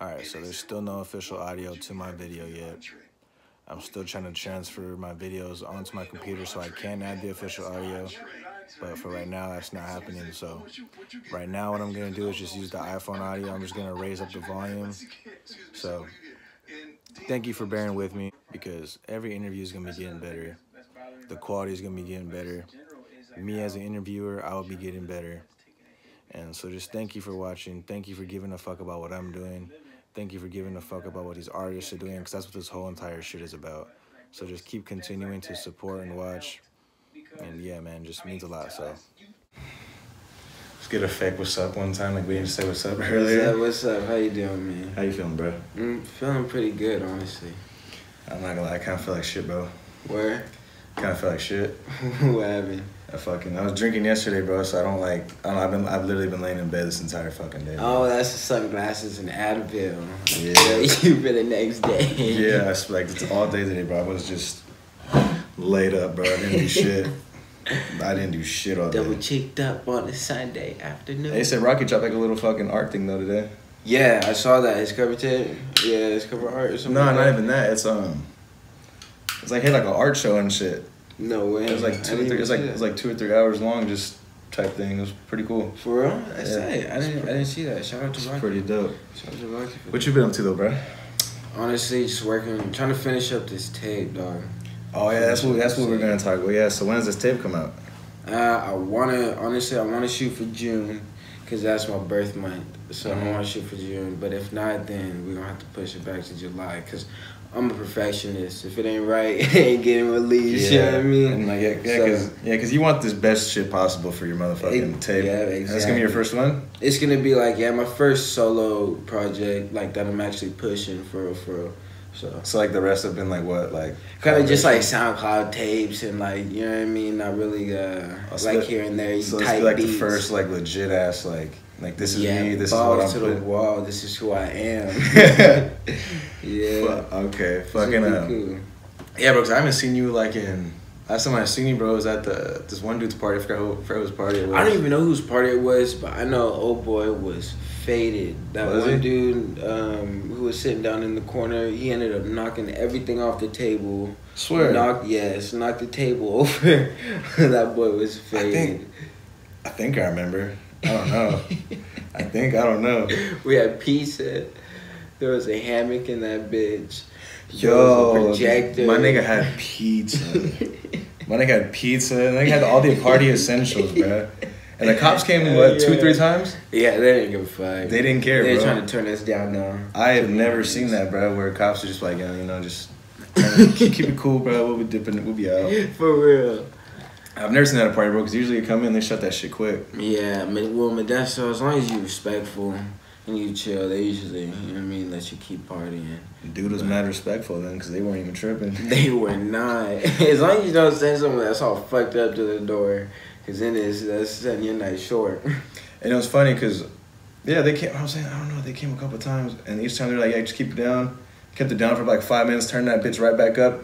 Alright, so there's still no official audio to my video yet. I'm still trying to transfer my videos onto my computer so I can add the official audio. But for right now, that's not happening. So right now, what I'm going to do is just use the iPhone audio. I'm just going to raise up the volume. So thank you for bearing with me because every interview is going to be getting better. The quality is going to be getting better. Me as an interviewer, I will be getting better. And so just thank you for watching. Thank you for giving a fuck about what I'm doing. Thank you for giving a fuck about what these artists are doing because that's what this whole entire shit is about. So just keep continuing to support and watch. And yeah, man, just means a lot. So let's get a fake what's up one time. Like we didn't say what's up earlier. What's up? What's up? How you doing, man? How you feeling, bro? I'm feeling pretty good, honestly. I'm not gonna lie, I kind of feel like shit, bro. Where? Kind of feel like shit. what happened? I fucking I was drinking yesterday, bro. So I don't like I don't. Know, I've been I've literally been laying in bed this entire fucking day. Bro. Oh, that's the sunglasses and Advil. Yeah. you for the next day. yeah, it's like it's all day today, bro. I was just laid up, bro. I didn't do shit. I didn't do shit all day. Double cheeked up on a Sunday afternoon. They said Rocky dropped like a little fucking art thing though today. Yeah, I saw that. His cover tape. Yeah, his cover art or something. No, like not that. even that. It's um, it's like he had like an art show and shit. No way. It was like two or three. It was like it was like two or three hours long, just type thing. It was pretty cool. For real? That's Yeah. tight. I didn't. I didn't see that. Shout out to Rocky. pretty dope. Shout out to Rocky. What you been up to though, bro? Honestly, just working, trying to finish up this tape, dog. Oh yeah, that's what that's what we're gonna talk about. Yeah. So when does this tape come out? Uh, I wanna honestly, I wanna shoot for June, cause that's my birth month. So Mhm. I wanna shoot for June. But if not, then we're gonna have to push it back to July, cause I'm a perfectionist. If it ain't right, it ain't getting released. You know what I mean? And like yeah, yeah, So- cause yeah, 'cause you want this best shit possible for your motherfucking It- tape. yeah, And That's gonna be your first one. It's gonna be like yeah, my first solo project, like that I'm actually pushing for real, for real. So So like the rest have been like what like kind of just like? SoundCloud tapes and like you know what I mean. Not really uh Oh, so like that- here and there. You So type be like beats. the first like legit ass like like this is yeah, me. This is what I'm to the wall. This is who I am. yeah. Okay, fucking uh, cool. yeah, bro. Cause I haven't seen you like in. Last time I seen you, bro, was at the this one dude's party. I forgot who, forgot whose party it was. I don't even know whose party it was, but I know old boy was faded. That Was one he? dude um, who was sitting down in the corner, he ended up knocking everything off the table. swear. Knocked yes, knocked the table over. that boy was faded. I think I think I remember. I don't know. I think I don't know. we had pizza. There was a hammock in that bitch. There Yo, projector. my nigga had pizza. my nigga had pizza. And they had all the party essentials, bro. And the cops came what two, three times. Yeah, they didn't give a fuck. They didn't care, bro. They were bro. trying to turn us down now. I have never seen that, bro. Where cops are just like, yeah, you know, just keep keep it cool, bro. We'll be dipping. We'll be out. For real. I've never seen that at a party, bro. Because usually you come in, they shut that shit quick. Yeah, I mean, well, Modesto, as long as you respectful and you chill, they usually, you know what I mean, let you keep partying. Dude was mad respectful then, because they weren't even tripping. They were not. as long as you don't send someone that's all fucked up to the door, because then it's, that's setting your night short. And it was funny because, yeah, they came. I was saying, I don't know. They came a couple times, and each time they're like, "Yeah, just keep it down." Kept it down for like five minutes. Turned that bitch right back up.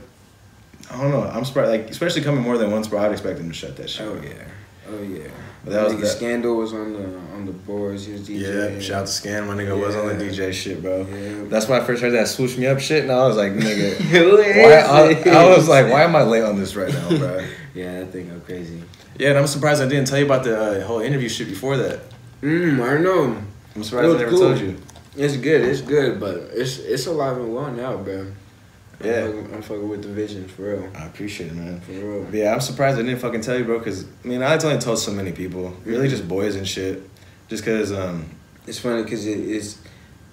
I don't know. I'm surprised. Like, especially coming more than once, bro. I'd expect them to shut that shit. Oh, yeah. Oh, yeah. But that was that- Scandal was on the on the boards. He was DJ. Yeah, shout out to Scan. My nigga was on the DJ shit, bro. Yeah. That's when I first heard that swoosh me up shit, and I was like, nigga. Who is Why, I. I was like, why am I late on this right now, bro? Yeah, that thing go crazy. Yeah, and I'm surprised I didn't tell you about the uh, whole interview shit before that. Mm, I don't know. I'm surprised I never cool. told you. It's good. It's good, but it's it's alive and well now, bro. Yeah. I'm fucking, I'm fucking with the vision for real. I appreciate it, man. For real. But yeah, I'm surprised I didn't fucking tell you, bro. Cause I mean, I only told so many people, really Mhm. just boys and shit. Just cause, um, It's funny because it is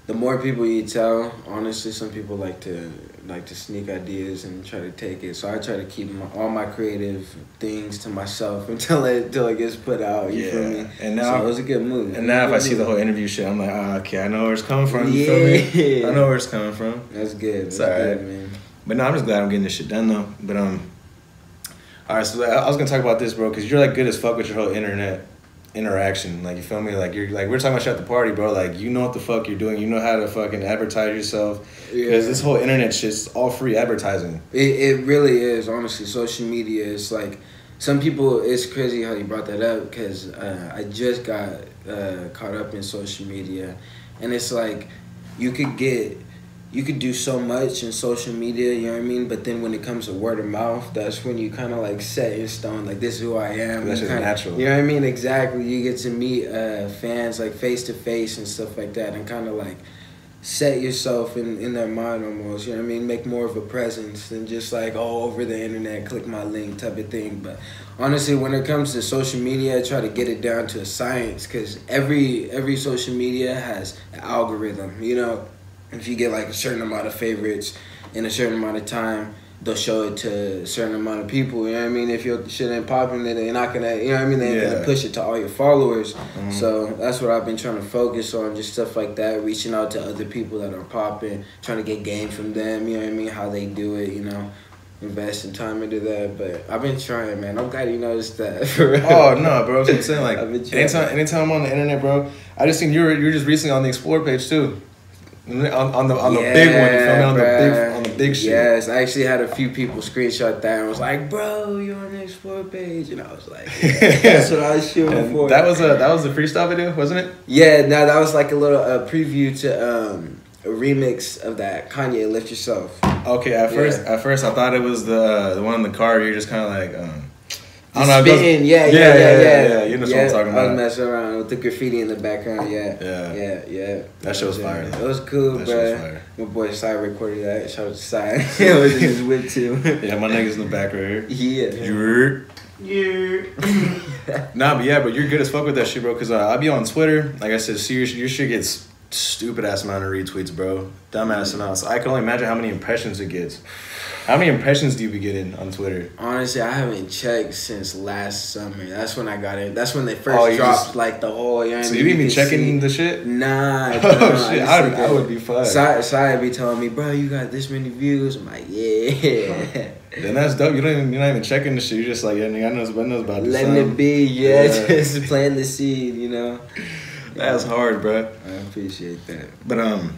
the more people you tell. Honestly, some people like to like to sneak ideas and try to take it. So I try to keep my, all my creative things to myself until it until it gets put out. You feel me? And now- so it was a good move. and now if I see the whole interview shit, I'm like, ah, okay, I know where it's coming from. You feel me? Yeah. I know where it's coming from. That's good. That's It's good, man. But no, I'm just glad I'm getting this shit done though. But um, all right, so I I was gonna talk about this, bro, because you're like good as fuck with your whole internet interaction. Like you feel me? Like you're like we're talking about shit at the party, bro. Like you know what the fuck you're doing. You know how to fucking advertise yourself. Because Yeah. this whole internet shit's all free advertising. It, it really is, honestly. Social media is like, some people, it's crazy how you brought that up because uh, I just got uh, caught up in social media. And it's like, you could get you could do so much in social media, you know what I mean? But then when it comes to word of mouth, that's when you kind of like set in stone, like this is who I am. That's just kinda- natural. You know what I mean? Exactly. You get to meet uh, fans like face to face and stuff like that, and kind of like set yourself in, in their mind almost. You know what I mean? Make more of a presence than just like oh over the internet, click my link type of thing. But honestly, when it comes to social media, I try to get it down to a science because every every social media has an algorithm. You know, if you get like a certain amount of favorites in a certain amount of time. They'll show it to a certain amount of people. You know what I mean? If your shit ain't popping, then they're not gonna. You know what I mean? They ain't Yeah. gonna push it to all your followers. Mhm. So that's what I've been trying to focus on, just stuff like that, reaching out to other people that are popping, trying to get game from them, you know what I mean, how they do it, you know, investing time into that. But I've been trying, man. I'm glad you noticed that. Oh no, bro! I'm saying. Like anytime, anytime I'm on the internet, bro, I just seen you were you were just recently on the Explore page too, on, on the on the big one. You feel me? On the big on the big shit. Yes, I actually had a few people screenshot that and was like, "Bro, you're on the explore page," and I was like, yeah, "That's what I was shooting And for." that was a that was a freestyle video, wasn't it? Yeah, no, that was like a little uh, preview to um, a remix of that Kanye "Lift Yourself." Okay, at Yeah. first at first I thought it was the the one in the car. You're just kind of like, um, I don't The know. spitting, yeah, yeah, Yeah, yeah, yeah, yeah, yeah, yeah, you know what I'm talking about. I was messing around with the graffiti in the background. Yeah, Yeah. yeah, yeah. That shit was it. fire. It was cool, That shit was bro. fire. My boy Sai recorded that. Shout out to Sai. it was in his whip too. Yeah, my niggas in the back right here. yeah. You're- Yeah. Nah, but yeah, but you're good as fuck with that shit, bro. Cause uh, I be on Twitter. Like I said, see your, your shit gets stupid ass amount of retweets, bro. Dumbass amounts. I can only imagine how many impressions it gets. How many impressions do you be getting on Twitter? Honestly, I haven't checked since last summer. That's when I got it. That's when they first Oh, dropped just- like the whole. You know what I So you even checking see- the shit? Nah, Oh, nah, shit, I- like I would be fine. Sai, Sai be telling me, bro, you got this many views. I'm like, yeah. Then that's dope. You don't even you're not even checking the shit. You're just like, yeah, nigga, I know, I know about this. Letting son. it be, yeah, Yeah. just planting the seed, you know. That's hard, bro. I appreciate that. But um,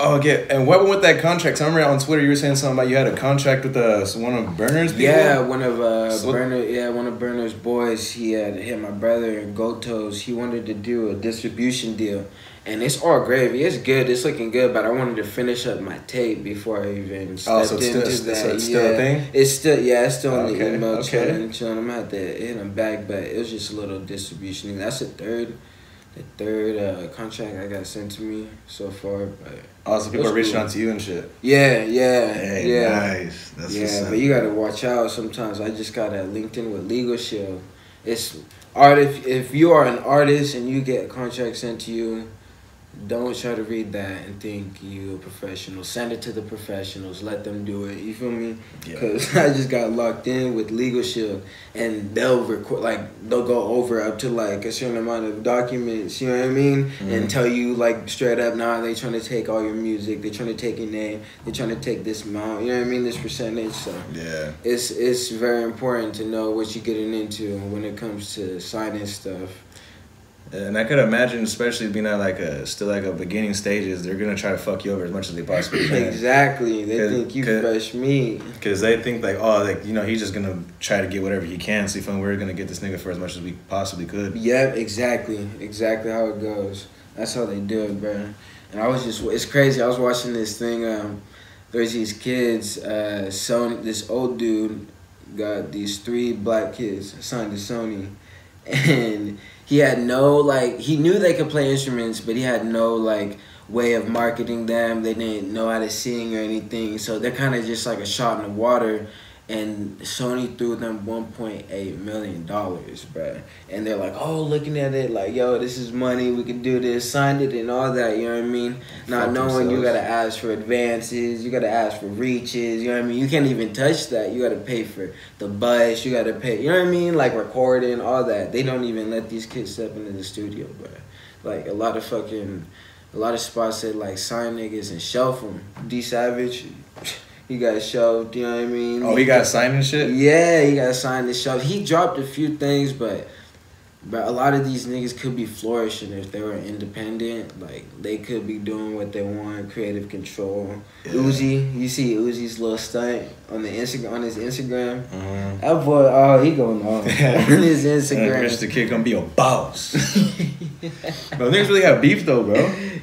oh yeah, and what went with that contract? I remember on Twitter you were saying something about you had a contract with uh one of Berner's people. Yeah, one of uh So- Berner, yeah, one of Berner's boys. He had hit my brother and Gotos. He wanted to do a distribution deal, and it's all gravy. It's good. It's looking good, but I wanted to finish up my tape before I even stepped Oh, so it's still- into that. so it's still a yeah. thing? It's still yeah, it's still in Okay, the email okay. chilling, chilling. I'm gonna have to hit him back, but it was just a little distribution. That's the third, the third uh, contract I got sent to me so far. But Oh, also, people That's are reaching cool. out to you and shit. yeah, yeah, Hey, yeah. nice. That's yeah, but you gotta watch out sometimes. I just got a LinkedIn with Legal Shield. It's art if if you are an artist and you get a contract sent to you, don't try to read that and think you a professional. Send it to the professionals. Let them do it. You feel me? Yeah. Because I just got locked in with Legal Shield, and they'll record like they'll go over up to like a certain amount of documents. You know what I mean? Mhm. And tell you like straight up, nah, they trying to take all your music. They trying to take your name. They trying to take this amount. You know what I mean? This percentage. So Yeah. it's it's very important to know what you're getting into when it comes to signing stuff. And I could imagine, especially being at like a still like a beginning stages, they're gonna try to fuck you over as much as they possibly can. Exactly. They think you fresh meat. Because they think like, oh, like you know, he's just gonna try to get whatever he can. So if we're gonna get this nigga for as much as we possibly could. Yep, exactly. Exactly how it goes. That's how they do it, bro. And I was just it's crazy. I was watching this thing, um, there's these kids, uh Sony this old dude got these three black kids signed to Sony and he had no like he knew they could play instruments but he had no like way of marketing them. They didn't know how to sing or anything. So they're kind of just like a shot in the water and Sony threw them 1.8 million dollars bruh. And they're like oh looking at it like yo this is money we can do this signed it and all that you know what I mean? Not Fuck knowing you gotta ask for advances you gotta ask for reaches you know what I mean? You can't even touch that you gotta pay for the bus you gotta pay you know what I mean? Like recording all that. They don't even let these kids step into the studio bro like a lot of fucking a lot of spots said like sign niggas and shelf them D Savage he got shelved you know what I mean Oh, he got signed and shit. yeah, he got signed and shelf. He dropped a few things, but but a lot of these niggas could be flourishing if they were independent. Like they could be doing what they want, creative control. Yeah. Uzi, you see Uzi's little stunt on the Instagram on his Instagram. Mm-hmm. That boy, oh, he going off on his Instagram. The kid gonna be a boss. Bro, niggas really have beef though, bro.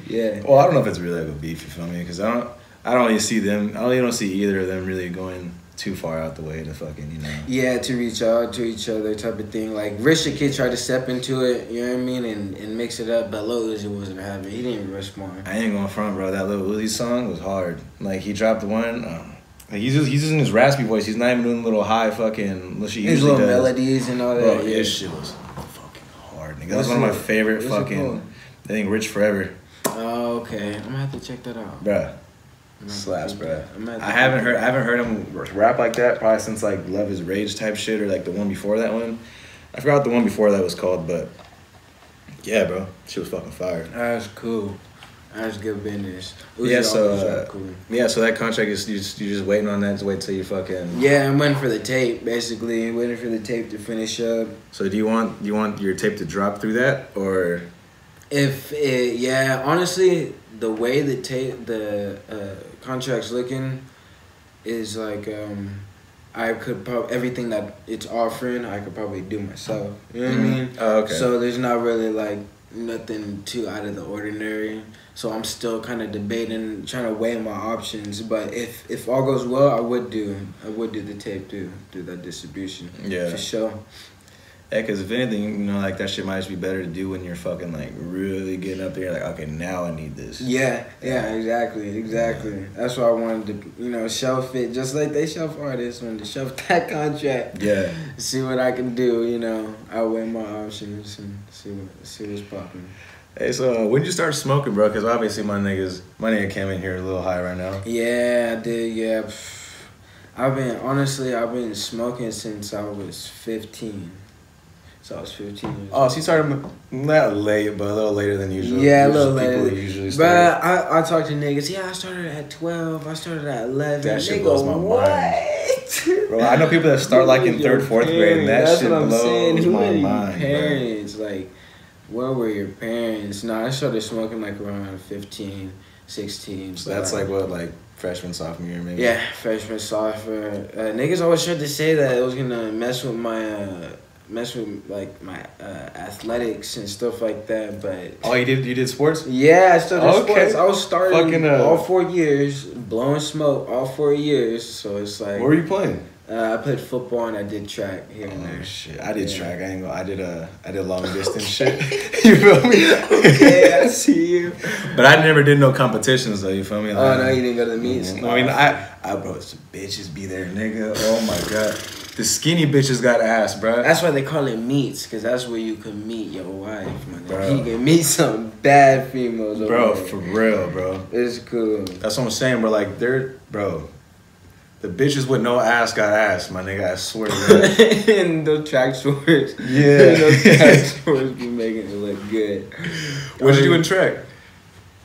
Yeah. Well, I don't know if it's really like a beef. You feel me? Because I don't. I don't really see them. I don't, don't see either of them really going too far out the way to fucking you know. Yeah, to reach out to each other type of thing. Like Rich the Kid tried to step into it, you know what I mean, and, and mix it up, but Lil Uzi wasn't having. it. He didn't respond. I ain't going front, bro. That little Uzi song was hard. Like he dropped the one. Um, like he's just, he's using his raspy voice. He's not even doing little high fucking. What she His usually little does. melodies and all that. Bro, yeah. shit was fucking hard. Nigga. That was one of my favorite fucking. I think Rich Forever, Oh, okay. I'm gonna have to check that out. bruh. Slaps, bro. I haven't heard I haven't heard him rap like that probably since like Luv Is Rage type shit or like the one before that one. I forgot the one before that was called, but yeah, bro, she was fucking fire. That's cool. That's good business. Uzi Yeah, so, uh, cool. Yeah, so that contract is you just, you're just waiting on that to wait till you fucking. Yeah, I'm waiting for the tape. Basically, waiting for the tape to finish up. So do you want do you want your tape to drop through that or? If it, yeah, honestly, the way the tape the uh, contract's looking is like um, I could probably everything that it's offering I could probably do myself. You know what I mean? Oh, okay. So there's not really like nothing too out of the ordinary. So I'm still kind of debating, trying to weigh my options. But if if all goes well, I would do I would do the tape too, do that distribution. Yeah. for sure. Yeah, because if anything, you know, like that shit might just be better to do when you're fucking like really getting up there. Like, okay, now I need this. Yeah, yeah, exactly, exactly. That's why I wanted to, you know, shelf it just like they shelf artists when to shelf that contract. Yeah. See what I can do, you know. I weigh my options and see what see what's popping. Hey, so uh, when did you start smoking, bro? Because obviously my niggas, my nigga came in here a little high right now. Yeah, I did. Yeah, I've been honestly, I've been smoking since I was fifteen. So I was fifteen. Years Oh, so you started not late, but a little later than usual. Yeah, a little people later. Usually start. I, I talk to niggas. Yeah, I started at twelve. I started at eleven. That shit Nigga, blows my what? mind. Bro, I know people that start like in Who was your third, fourth grade, and that parents? shit That's what I'm saying. blows Who my mind. bro. Parents, like, where were your parents? No, I started smoking like around 15, 16. So that's like what, like freshman, sophomore year, maybe. Yeah, freshman, sophomore. Uh, niggas always tried to say that it was gonna mess with my, uh, mess with like my uh, athletics and stuff like that. But Oh, you did you did sports? yeah, I started Okay. sports. I was starting Fucking, uh, all four years, blowing smoke all four years. So it's like What were you playing? uh, I played football and I did track here and Oh there. shit! I did Yeah. track. I ain't go. I did uh, I did long distance shit. you feel me? okay, I see you. But I never did no competitions though. You feel me? Oh no, you didn't go to the meets. Mhm. I mean, I, I, bro, some bitches be there, nigga. Oh my god, the skinny bitches got ass, bro. That's why they call it meets, cause that's where you can meet your wife. Man. Bro. You can meet some bad females. over bro, there. for real, bro. it's cool. That's what I'm saying, bro. Like, they're, bro. The bitches with no ass got ass, my nigga. I swear to God. and the track shorts. Yeah. those track shorts be making it look good. What'd you do in track?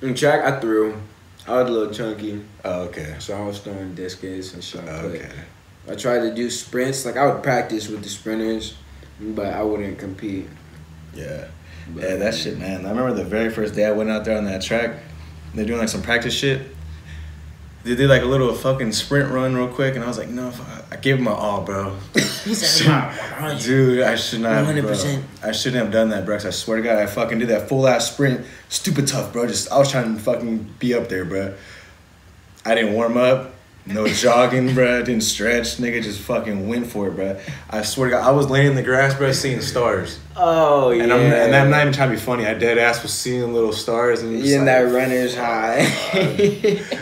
In track, I threw. I was a little chunky, Oh, okay. so I was throwing discus and shot put. Okay. I tried to do sprints. Like I would practice with the sprinters, but I wouldn't compete. Yeah. But, Yeah, that shit, man. I remember the very first day I went out there on that track. They're doing like some practice shit. They did like a little fucking sprint run real quick, and I was like, no, I gave it my all, bro. Dude, I should not. have, 100%. Bro. I shouldn't have done that, bro. 'cause I swear to God, I fucking did that full ass sprint. Stupid tough, bro. Just I was trying to fucking be up there, bro. I didn't warm up. No jogging, bro. Didn't stretch. Nigga just fucking went for it, bro. I swear to God, I was laying in the grass, bro, seeing stars. Oh yeah. And I'm and I'm not even trying to be funny. I dead ass was seeing little stars and in like, that runner's high.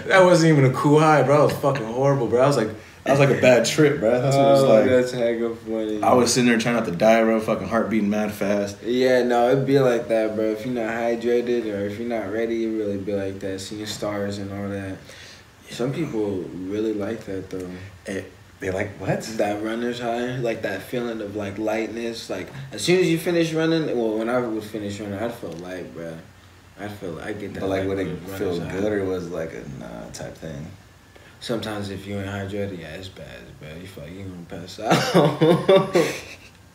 that wasn't even a cool high, bro. It was fucking horrible, bro. I was like, I was like a bad trip, bro. That's what it was oh, like. that's hecka funny. I was sitting there trying not to die, bro. Fucking heart beating mad fast. Yeah, no, it'd be like that, bro. If you're not hydrated or if you're not ready, it really be like that. Seeing stars and all that. Some people really like that though. Eh, they like what? That runner's high, like that feeling of like lightness. Like as soon as you finish running, well, when I would finish running, I'd feel light, bro. I'd feel I get that. But like, would it feel good or was it like a nah type thing? Sometimes if you ain't hydrated, yeah, it's bad, bro. You feel like you gonna pass out.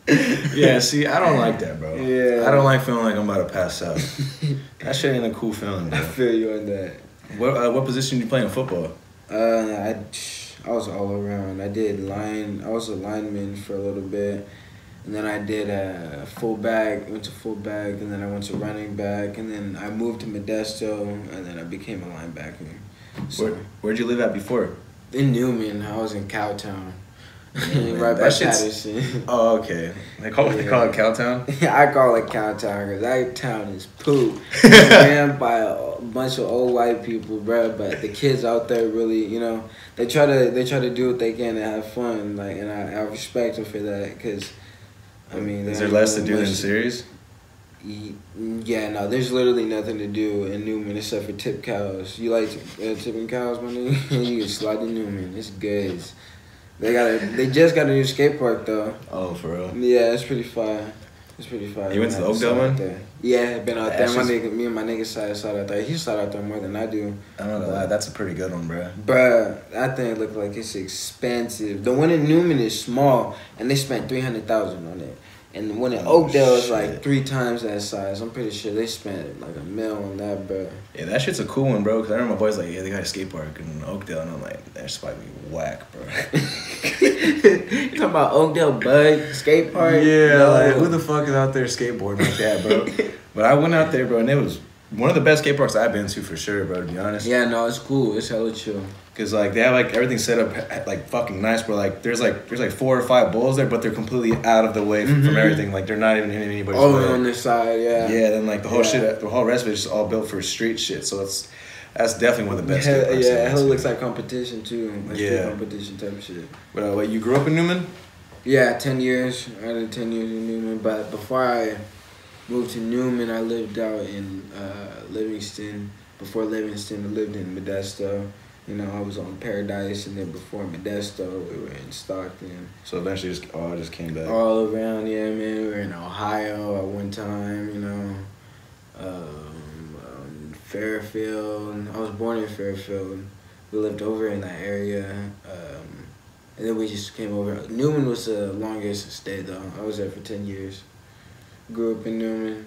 Yeah, see, I don't like that, bro. Yeah. I don't like feeling like I'm about to pass out. that shit ain't a cool feeling, Bro. I feel you on that. What uh, what position you play in football? Uh, I, I was all around. I did line. I was a lineman for a little bit. and then I did uh, fullback. Went to fullback, and then I went to running back, and then I moved to Modesto, and then I became a linebacker. So Where, where'd you live at before? in Newman, I was in Cowtown, right by Patterson. Oh, okay. They call it, they call it Cowtown. Yeah, I call it Cowtown because that town is poop. Ran by a bunch of old white people, bro. But the kids out there really, you know, they try to they try to do what they can to have fun. Like, and I, I respect them for that because, I mean, Is there less to do than much- series? Yeah, no, there's literally nothing to do in Newman except for tip cows. You like uh, tipping cows, my nigga? you can slide to Newman. It's good. They got a, they just got a new skate park though. Oh, for real. Yeah, it's pretty fire. It's pretty fire. You went to the Oakdale one? there. Yeah, been out there. My nigga, me and my nigga side slide out there. He slide out there more than I do. I'm not gonna lie, that's a pretty good one, bro. Bruh, that thing look like it's expensive. The one in Newman is small, and they spent three hundred thousand on it. And the one in Oh, Oakdale is like three times that size. I'm pretty sure they spent like a mil on that, bro. Yeah, that shit's a cool one, bro. Cause I remember my boys like, yeah, they got a skate park in Oakdale, and I'm like, that's probably whack, bro. you talking about Oakdale Bud skate park? Yeah, No. like who the fuck is out there skateboarding like that, bro? but I went out there, bro, and it was one of the best skate parks I've been to for sure, bro. To be honest, Yeah, no, it's cool. It's hella chill. Cause like they have like everything set up like fucking nice, bro. Like there's like there's like four or five bowls there, but they're completely out of the way from, from everything. Like they're not even in anybody's Oh, way. on this side, yeah. Yeah, then like the whole Yeah. shit, the whole rest of it is all built for street shit. So it's that's definitely one of the best. Yeah, yeah, been looks like competition too. Like Yeah. competition type of shit. But uh, wait, you grew up in Newman? Yeah, ten years. I did ten years in Newman, but before I moved to Newman, I lived out in uh, Livingston. Before Livingston, I lived in Modesto. You know, I was on Paradise, and then before Modesto, we were in Stockton. So eventually, just oh, just came back. All around, yeah, man. We were in Ohio at one time. You know, um, Fairfield. I was born in Fairfield. We lived over in that area. Um, and then we just came over. Newman was the longest stay though. I was there for ten years. Grew up in Newman.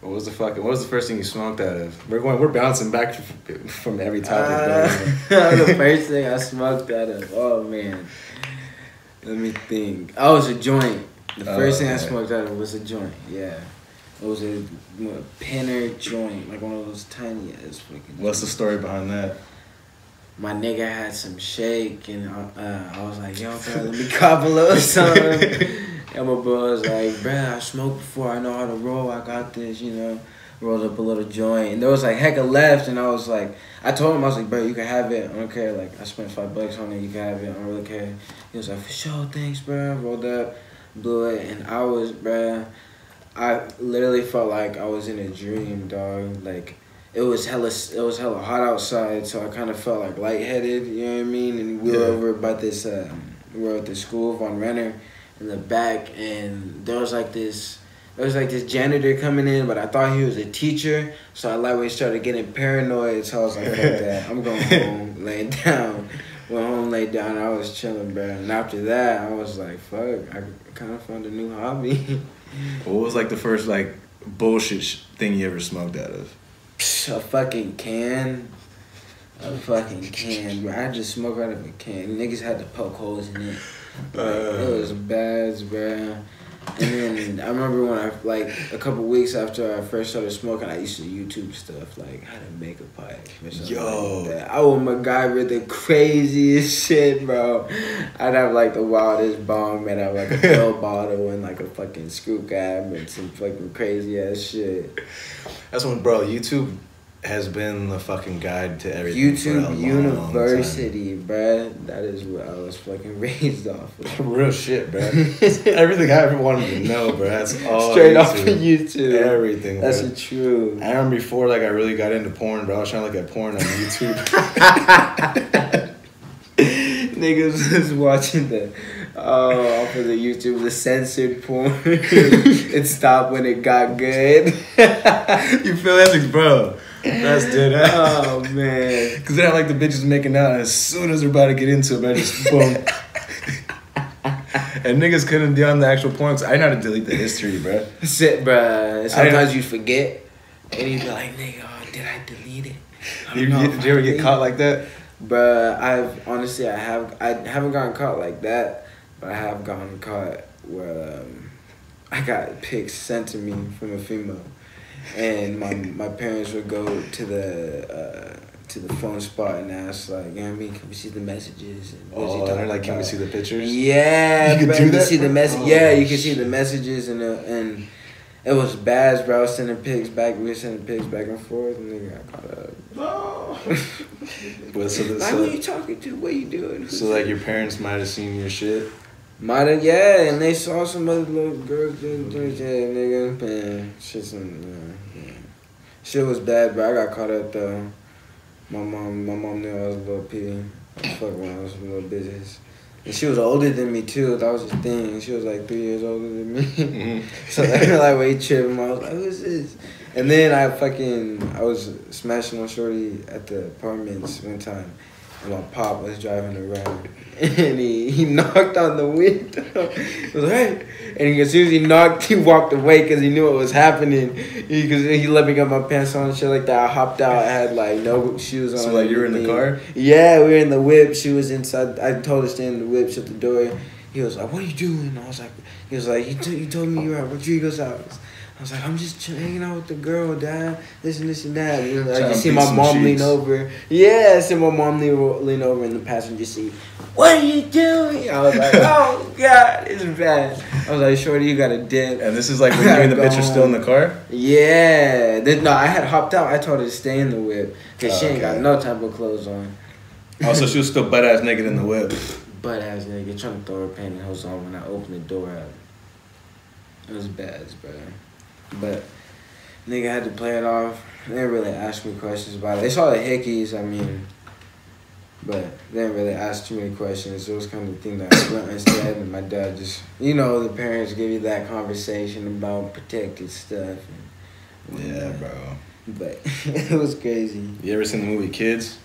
What was the fucking? What was the first thing you smoked out of? We're going. We're bouncing back from every topic. Uh, the first thing I smoked out of. Oh man. Let me think. I was a joint. The Oh, first thing I smoked out of was a joint. Yeah. It was a, pinner joint, like one of those tiny ass fucking. What's the story behind that? My nigga had some shake, and uh, uh, I was like, "Yo, bro, let me cop a little something." and my bro was like, "Bruh, I smoked before. I know how to roll. I got this." You know, rolled up a little joint, and there was like hecka left, and I was like, I told him I was like, "Bro, you can have it. I don't care. Like, I spent five bucks on it. You can have it. I don't really care." He was like, "For sure, thanks, bro." Rolled up, blew it, and I was, bruh, I literally felt like I was in a dream, dog. Like it was hella it was hella hot outside, so I kind of felt like lightheaded. You know what I mean? And we were over by this. Um, we were at the school von Renner in the back, and there was like this. There was like this janitor coming in, but I thought he was a teacher, so I like started getting paranoid. So I was like, "Fuck that! I'm going home, laying down." Went home, laid down. I was chilling, bro. And after that, I was like, "Fuck!" I kind of found a new hobby. What was like the first like bullshit sh- thing you ever smoked out of? a fucking can. A fucking can, bro. I just smoked out of a can. Niggas had to poke holes in it. Like, it was uh. bad, bro. And then I remember when I like a couple weeks after I first started smoking, I used to YouTube stuff like how to make a pipe. Yo. like that. I would MacGyver the craziest shit, bro. I'd have like the wildest bomb, man. I'd have like a pill bottle and like a fucking screw cap and some fucking crazy ass shit. That's when, bro. YouTube has been the fucking guide to everything. YouTube long University, bruh. That is what I was fucking raised off of. Real shit, bro. everything I ever wanted to know, bro. That's all. Straight off of YouTube. YouTube. Everything. That's bro. a true. I remember before, like, I really got into porn, bro. I was trying to look at porn on YouTube. Niggas was watching the oh off of the YouTube the censored porn. it stopped when it got good. you feel that, bro? That's dead ass. oh man. Cause they have like the bitches making out, and as soon as they're about to get into it, man, just boom. and niggas couldn't be on the actual points. I know how to delete the history, bro. Sit, bruh. Sometimes you forget, and you be like, "Nigga, oh, did I delete it?" I You, if did you ever get caught like that? But I've honestly I have I haven't gotten caught like that, but I have gotten caught where um, I got pics sent to me from a female, and my my parents would go to the. Uh, to the phone spot and ask like, you know what I mean, can we see the messages? And what's he Oh, they're talking like, can we see the pictures? Yeah, You could bro, do you that? can see the message. Oh, yeah, you can see the messages and uh, and it was bad, bro. I was sending pics back. We were sending pics back and forth, and nigga got caught up. But so, the, like, who you talking to? What are you doing? so like your parents might have seen your shit. Might have, yeah, and they saw some other little girls doing doing shit, nigga. Man, shit, some, yeah, yeah. Shit was bad, but I got caught up though. My mom, my mom knew I was a little pity. Fuck I was a little bitches. And she was older than me too. That was the thing. She was like three years older than me. Mhm. so I were like, wait, tripping. I was like, who's this? And then I fucking, I was smashing on Shorty at the apartments one time. And my pop was driving around. And he, he knocked on the window. He was like, hey. And he, as soon as he knocked, he walked away because he knew what was happening. Because he, let me get my pants on and shit like that. I hopped out. I had like no shoes on. So like you were in the car? Yeah, we were in the whip. She was inside. I told her to stay in the whip, shut the door. He was like, "What are you doing?" I was like, "He was like, you, t- you told me you were at Rodrigo's house." I was like, "I'm just hanging out with the girl, dad. This and this and that." And I just see my mom lean over. Yeah, I see my mom lean, lean over in the passenger seat. What are you doing? I was like, "Oh God, it's bad." I was like, "Shorty, you got a dip." And this is like when you and the bitch are still in the car. Yeah, then, no, I had hopped out. I told her to stay in the whip because she ain't got no type of clothes on. Oh, so she was still butt ass naked in the whip. butt ass nigga trying to throw her pantyhose on when I opened the door up. It was bad, bro. But nigga had to play it off. They didn't really ask me questions about it. They saw the hickeys, I mean, but they didn't really ask too many questions. It was kind of the thing that I went instead, and my dad just, you know, the parents give you that conversation about protected stuff. And, Yeah, bro. But it was crazy. You ever seen the movie Kids?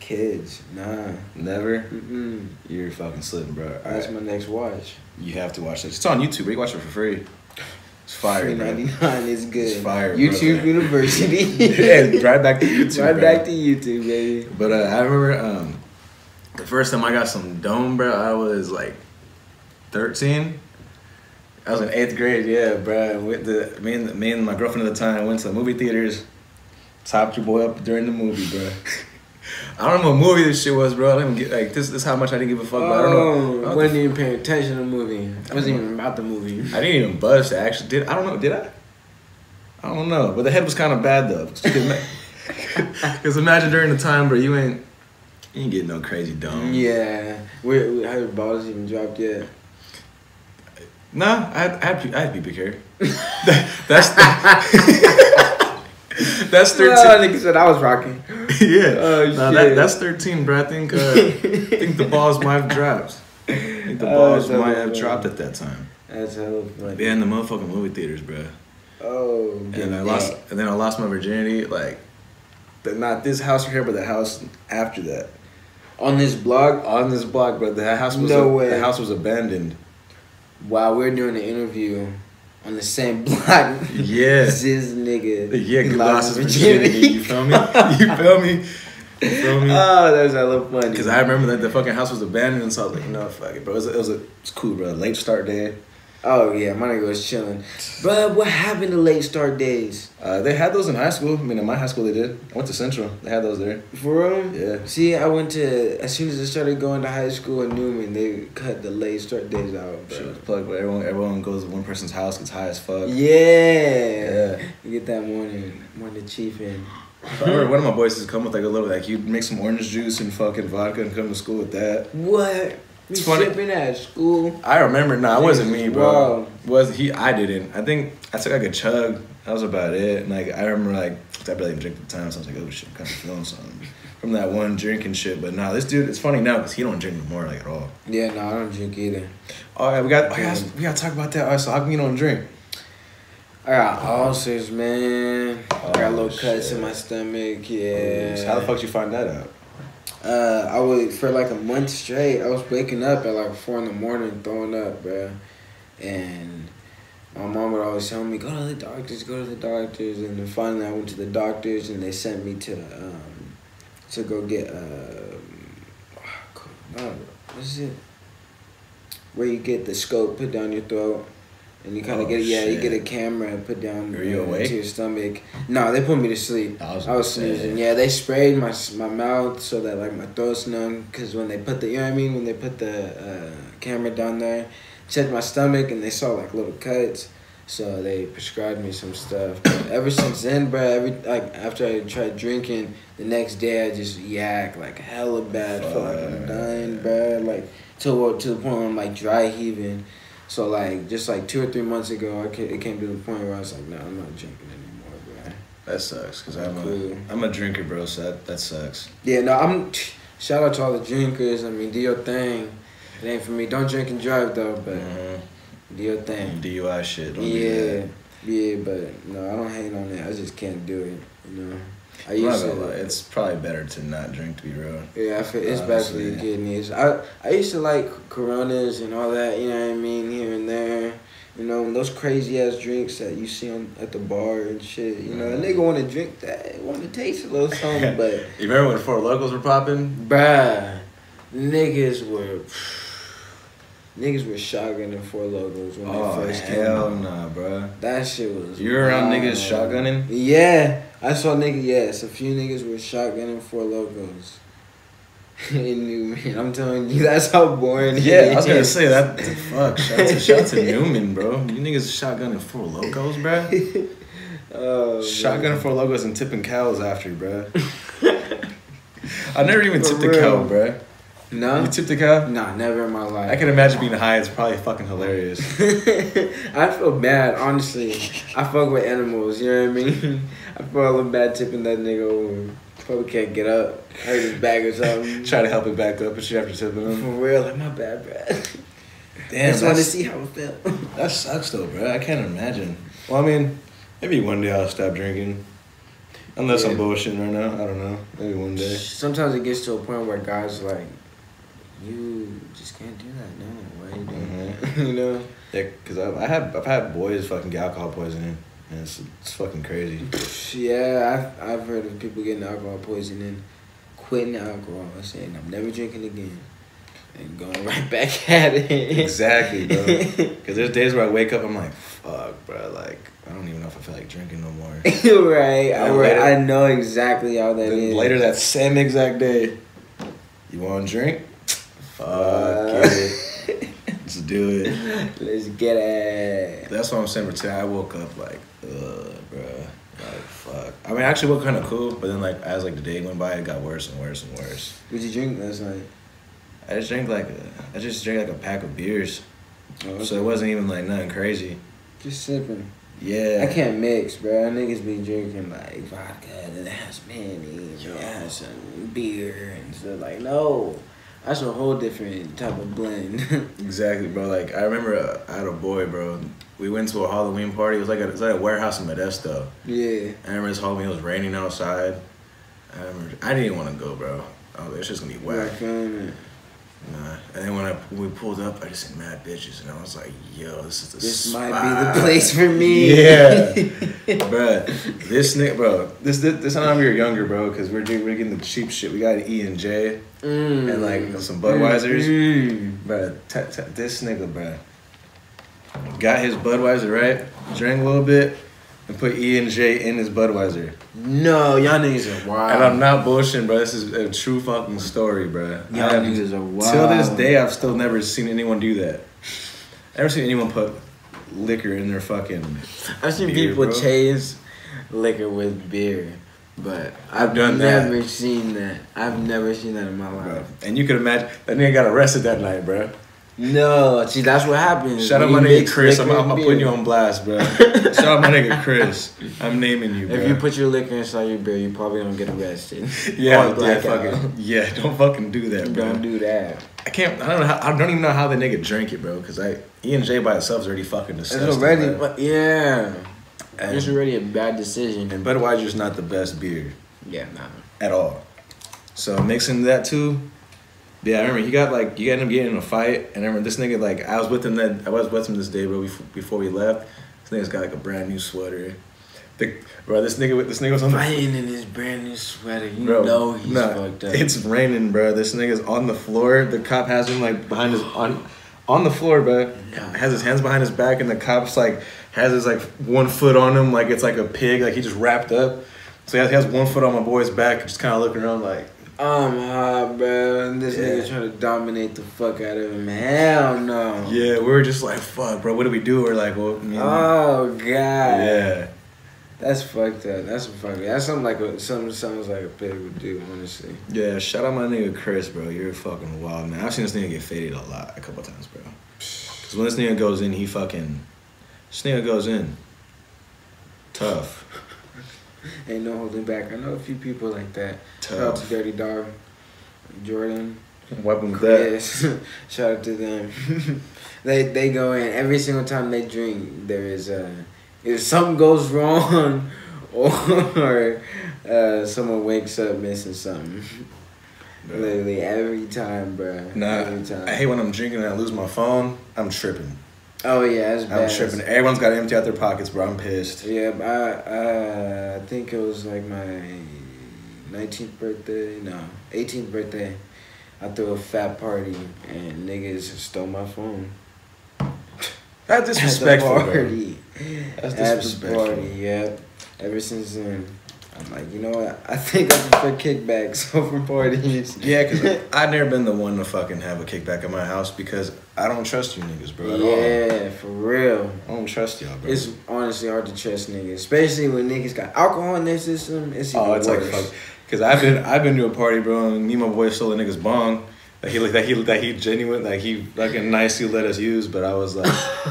Kids, nah. Never. Mm-mm. You're fucking slipping, bro. That's Alright, my next watch. You have to watch it. It's on YouTube. You can watch it for free. It's fire, Three bro. ninety nine is good. It's fire, YouTube brother. University. yeah, right back to YouTube. right bro. back to YouTube, baby. But uh, I remember um, the first time I got some dome, bro. I was like thirteen. I was in eighth grade, yeah, bro. With the me and me and my girlfriend at the time went to the movie theaters. Topped your boy up during the movie, bro. I don't know what movie this shit was, bro. I didn't get like this. This is how much I didn't give a fuck. but I don't know. Oh, I Oh, wasn't even paying attention to the movie. I wasn't even about the movie. I didn't even buzz to actually did I don't know did I? I don't know, but the head was kind of bad though. Because imagine during the time, bro, you ain't you ain't getting no crazy dome. Yeah, we, we your balls even dropped yet? Nah, I had, I I had pubic hair. That- that's that's Oh, thirteen. nigga said I was rocking. yeah, Oh, Nah, shit. that, that's thirteen, bro. I think uh, I think the balls might have dropped. I think the Oh, balls that's might have dropped at that time. That's hella funny. Yeah, in the motherfucking movie theaters, bro. Oh, and I lost, and then I lost my virginity. Like, the, not this house here, but the house after that. on this blog. On this block, but the house was No a- way. the house was abandoned. While we are doing the interview on the same block. Yeah. this nigga. Yeah, he lost his his virginity. You feel me? You feel me? You feel me? Oh, that's hella funny. Because I remember that the fucking house was abandoned, so I was like, no, fuck it, bro. It was, it was, a, it was cool, bro. Late start day. Oh yeah, my nigga was chilling. Bruh, what happened to late start days? Uh, they had those in high school. I mean, in my high school, they did. I went to Central. They had those there. For real? Yeah. See, I went to as soon as I started going to high school in Newman, they cut the late start days out, Shit bro. was plugged, but everyone, everyone goes to one person's house, gets high as fuck. Yeah. Yeah. You get that morning, morning chief in. I remember one of my boys used to come with like a little, like he'd make some orange juice and fucking vodka and come to school with that. What? Funny. sipping at school? I remember, nah, it wasn't me, bro. Was he? I didn't. I think I took like a chug. That was about it. And like I remember, like I barely even drink at the time, so I was like, oh shit, I'm kind of feeling something from that one drink and shit. But nah, this dude, it's funny now because he don't drink anymore like at all. Yeah, no, I don't drink either. Oh, all right, we got. Oh, yeah, we gotta talk about that. All right, so how come you don't drink? I got ulcers, man. I got Oh, little cuts in my stomach. Yeah. So how the fuck did you find that out? Uh, I was for like a month straight. I was waking up at like four in the morning, throwing up, bruh. And my mom would always tell me, "Go to the doctors, go to the doctors." And then finally, I went to the doctors, and they sent me to um, to go get um, uh, what is it? where you get the scope put down your throat. And you kind of Oh, get yeah, you get a camera and put down Were you awake? to your stomach. No, they put me to sleep. I was I was snoozing. Yeah, they sprayed my my mouth so that like my throat's numb. Cause when they put the you know what I mean when they put the uh, camera down there, checked my stomach and they saw like little cuts. So they prescribed me some stuff. But ever since then, bro, every like after I tried drinking, the next day I just yak like hella bad. Felt like I'm dying, bro. Like to to the point where I'm like dry heaving. So like just like two or three months ago, it came to the point where I was like, no, I'm not drinking anymore, bro. That sucks because I'm Cool. a I'm a drinker, bro. So that, that sucks. Yeah, no, I'm. Shout out to all the drinkers. I mean, do your thing. It ain't for me. Don't drink and drive though, but Mhm. do your thing. DUI shit. Don't do Yeah, that. yeah, but no, I don't hate on it. I just can't do it. You know, I used gonna lie, It's probably better to not drink to be real. yeah, I feel it's bad for your kidneys. I I used to like Coronas and all that. You know what I mean? Here and there. You know, those crazy ass drinks that you see on at the bar and shit. You know, a Mhm. nigga want to drink that, want to taste a little something, but. You remember when Four Lokos were popping? Bruh, niggas were niggas were shotgunning Four Lokos when Oh they first came hell nah, bro. That shit was. You were around wild. niggas shotgunning? Yeah, I saw niggas. Yes, a few niggas were shotgunning Four Lokos. in Newman, I'm telling you, that's how boring. it Yeah, I was gonna say that. Fuck, shout out to, shout out to Newman, bro. You niggas shotgunning Four Lokos, bro. Oh, man. Shotgunning Four Lokos and tipping cows after, bro. I never even For tipped a cow, real. bro. No, You tipped a cow? nah, never in my life. I can imagine being high. It's probably fucking hilarious. I feel bad, honestly. I fuck with animals, you know what I mean? I feel a bad tipping that nigga over. Probably can't get up, hurt his back or something. Try to help it back up, but you have to tip him. For real, like my bad, bro. Damn, just want to see how it felt. That sucks though, bro. I can't imagine. Well, I mean, maybe one day I'll stop drinking. Unless I'm bullshitting right now. I don't know. Maybe one day. Sometimes it gets to a point where guys are like, you just can't do that. No, why are you doing mm-hmm. that? you know? Yeah, cause I've, I have I've had boys fucking get alcohol poisoning, it's it's fucking crazy. Yeah, I've, I've heard of people getting alcohol poisoning, quitting alcohol, and saying, I'm never drinking again. And going right back at it. Exactly, bro. Cause there's days where I wake up, I'm like, fuck, bro. Like I don't even know if I feel like drinking no more. right. I, right. later- I know exactly how that is. later that same exact day, you want to drink? Fuck Uh, it. Let's do it. Let's get it. That's what I'm saying. For today, I woke up like, ugh. Like fuck. I mean, actually woke kind of cool, but then like as like the day went by, it got worse and worse and worse. What'd you drink last night? I just drank like a, I just drank like a pack of beers, Oh, so it wasn't even like nothing crazy. Just sipping. Yeah. I can't mix, bro. Niggas be drinking like vodka and it has mayonnaise, and it has some beer and stuff. Like, no, that's a whole different type of blend. Exactly, bro. Like I remember uh, I had a boy, bro. We went to a Halloween party. It was like a, it was like a warehouse in Modesto. yeah. I remember this Halloween. It was raining outside. I remember I didn't even want to go, bro. I was like, it's just gonna be whack. Nah. And then when I when we pulled up, I just seen mad bitches, and I was like, "Yo, this is the this might be the place for me. Yeah, bro. This nigga, bro. This this, this time we were younger, bro, because we're doing we're getting the cheap shit. We got an E and J, Mm. And, like, some Budweisers. Mm. bro. T- t- this nigga, bro, got his Budweiser right, drank a little bit, and put E and J in his Budweiser. No, y'all niggas are wild. And I'm not bullshitting, bro. This is a true fucking story, bro. Y'all niggas are wild. Till this day, I've still never seen anyone do that. Never seen anyone put liquor in their fucking. I've seen beer, people bro. chase liquor with beer, but I've done that. never seen that. I've never seen that in my Bro. life. And you could imagine that nigga got arrested that night, bro. No, see, that's what happens. Shout out my nigga Chris. I'm, liquor I'm, putting you on blast, bro. Shout out my nigga Chris. I'm naming you, bro. If you put your liquor inside your beer, you probably don't get arrested. yeah, yeah, fucking, yeah, don't fucking do that, bro. Don't do that. I can't. I don't know. How, I don't even know how the nigga drank it, bro. Because I E and J by itself is already fucking disgusting. It's already, but yeah, And- it's already a bad decision. And Budweiser's not the best beer Yeah, nah. at all. So mixing that too. Yeah, I remember he got like you ended up getting in a fight, and I remember this nigga like I was with him that I was with him this day, bro. Before, before we left, this nigga's got like a brand new sweater. The, bro, this nigga with this nigga was on the Fighting in his brand new sweater, you bro. know he's nah, fucked up. It's raining, bro. This nigga's on the floor. The cop has him like behind his on on the floor, bro. Has his hands behind his back, and the cops like has his like one foot on him, like it's like a pig, like he just wrapped up. So he has, he has one foot on my boy's back, just kind of looking around like, I'm hot, bro. And this Yeah. nigga trying to dominate the fuck out of him. Hell no. yeah. We were just like, fuck, bro. What do we do? We're like, well, I mean, Oh god. yeah. That's fucked up. That's fucked. That's something like a, something sounds like a pig would do. Honestly. Yeah, shout out my nigga Chris, bro. You're fucking wild, man. I've seen this nigga get faded a lot, a couple times, bro. Cause when this nigga goes in, he fucking, this nigga goes in. Tough, Ain't no holding back. I know a few people like that. Shout out to. Dirty Dog, Jordan, Weapon with that. Chris. Shout out to them. they they go in every single time they drink. There is uh, if something goes wrong, or uh, someone wakes up missing something. Bro. Literally every time, bruh. Nah, every time. I hate when I'm drinking and I lose my phone. I'm tripping. Oh yeah, that's I'm bad. tripping. Everyone's got to empty out their pockets, bro. I'm pissed. Yeah, I uh, I think it was like my nineteenth birthday. No, eighteenth birthday. I threw a fat party and niggas stole my phone. That's disrespectful, At the party. That's At the disrespectful. party, yep. Ever since then, I'm like, you know what? I think I prefer kickbacks over parties. Yeah, cause I've never been the one to fucking have a kickback at my house because I don't trust you niggas, bro. At all. yeah, for real. I don't trust y'all, bro. It's honestly hard to trust niggas, especially when niggas got alcohol in their system. It's oh, even Oh, it's worse. like fuck. Cause I've been I've been to a party, bro, and me and my boy stole a nigga's bong. That he like that he that he genuine like he like nicely let us use, but I was like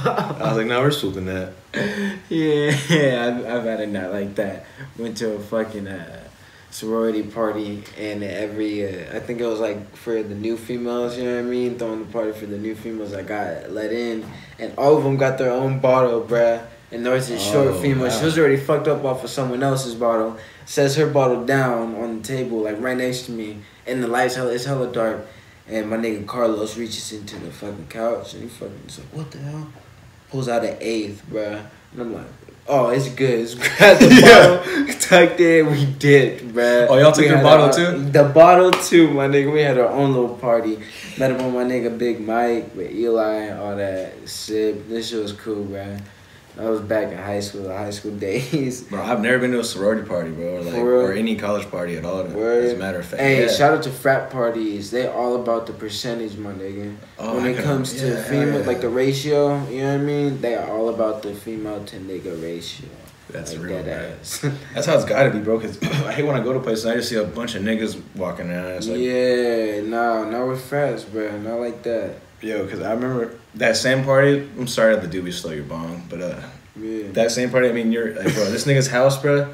I was like, no, we're swooping that. Yeah, I've, I've had a night like that. Went to a fucking uh, sorority party, and every uh, I think it was like for the new females. You know what I mean? Throwing the party for the new females. I got let in, and all of them got their own bottle, bruh. And there was this short Oh, female. She was already fucked up off of someone else's bottle. Sets her bottle down on the table, like right next to me, and the lights hella it's hella dark. And my nigga Carlos reaches into the fucking couch, and he fucking is like, "What the hell?" Pulls out an eighth, bruh. And I'm like, oh, it's good. It's grab the Yeah. bottle, tucked in, we dipped, bruh. Oh, y'all took your bottle our- too? The bottle too, my nigga. We had our own little party. Met up with my nigga Big Mike, with Eli, all that. Sip. This shit was cool, bruh. I was back in high school, high school days. Bro, I've never been to a sorority party, bro, or like or any college party at all. Word. As a matter of fact. Hey, yeah. shout out to frat parties. They all about the percentage, my nigga. Oh, when I it comes to yeah, hell female, yeah. like the ratio, you know what I mean? They are all about the female to nigga ratio. That's like real, that ass. That's how it's gotta be, bro. Cause I hate when I go to places and I just see a bunch of niggas walking around. It's like, yeah, no, not with frats, bro. Not like that. Yo, cause I remember that same party. I'm sorry that the doobie slow your bong, but uh, Yeah. that same party. I mean, you're like, bro, this nigga's house, bro.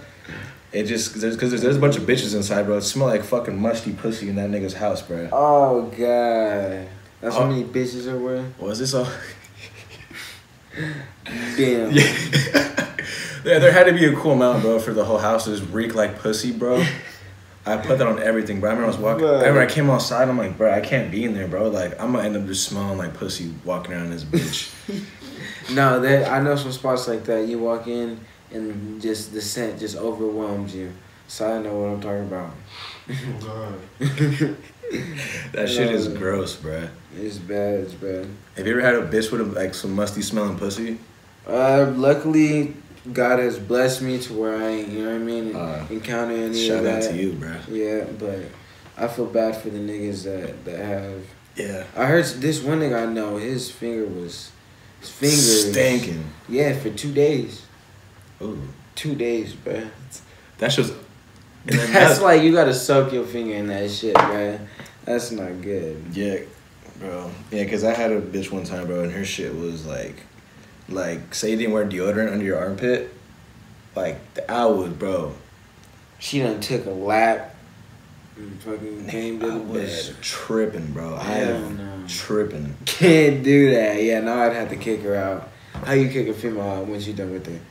It just cause there's, there's, there's a bunch of bitches inside, bro. It smell like fucking musty pussy in that nigga's house, bro. oh god, that's how Oh. many bitches there were. Was this all? Damn. Yeah. yeah, there had to be a cool amount, bro, for the whole house to just reek like pussy, bro. I put that on everything, bro. I remember I was walking. I remember I came outside. I'm like, bro, I can't be in there, bro. Like, I'm gonna end up just smelling like pussy walking around this bitch. No, that I know some spots like that. You walk in and just the scent just overwhelms you. So I know what I'm talking about. God. that shit is Uh, gross, bro. It's bad. It's bad. Have you ever had a bitch with a, like some musty smelling pussy? Uh, luckily, God has blessed me to where I ain't, you know what I mean, Uh, encounter any Shout of out to you, bro. Yeah, but I feel bad for the niggas that that have. Yeah. I heard this one nigga I know, his finger was, his finger Stinking. Yeah, for two days. Ooh. Two days, bro. That shit's. and That's that- like you gotta soak your finger in that shit, bruh. That's not good. Yeah, bro. Yeah, because I had a bitch one time, bro, and her shit was like, like, say you didn't wear deodorant under your armpit. Like, the hours, bro. She done took a lap and fucking came to I the was bed. tripping, bro. I Hell am no. tripping. Can't do that. Yeah, now I'd have to kick her out. How you kick a female out when you done with it?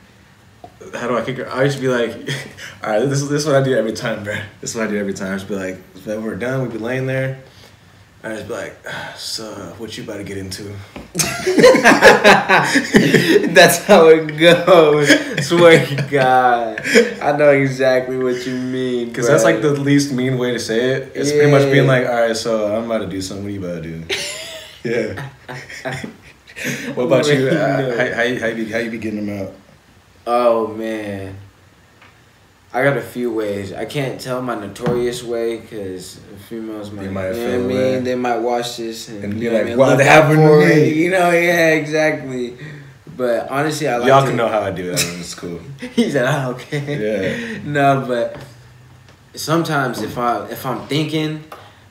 How do I kick her? I used to be like, all right, this is this is what I do every time, bro. This is what I do every time. I just be like, when we're done, we'd be laying there. I just be like, so what you about to get into? That's how it goes. Swear to God. I know exactly what you mean. Because that's like the least mean way to say it. It's pretty much being like, all right, so I'm about to do something. What you about to do? Yeah. what about you? Uh, how, how, you- how, you be, how you be getting them out? Oh man, I got a few ways. I can't tell my notorious way because females might, They might you know what I mean. They might watch this and, And be like, what I mean, "Why look they out happened to me?" it, You know, yeah, exactly. But honestly, I like Y'all to, can know how I do that. It's cool. he said, ah, "I don't. Yeah. no, but sometimes if I if I'm thinking,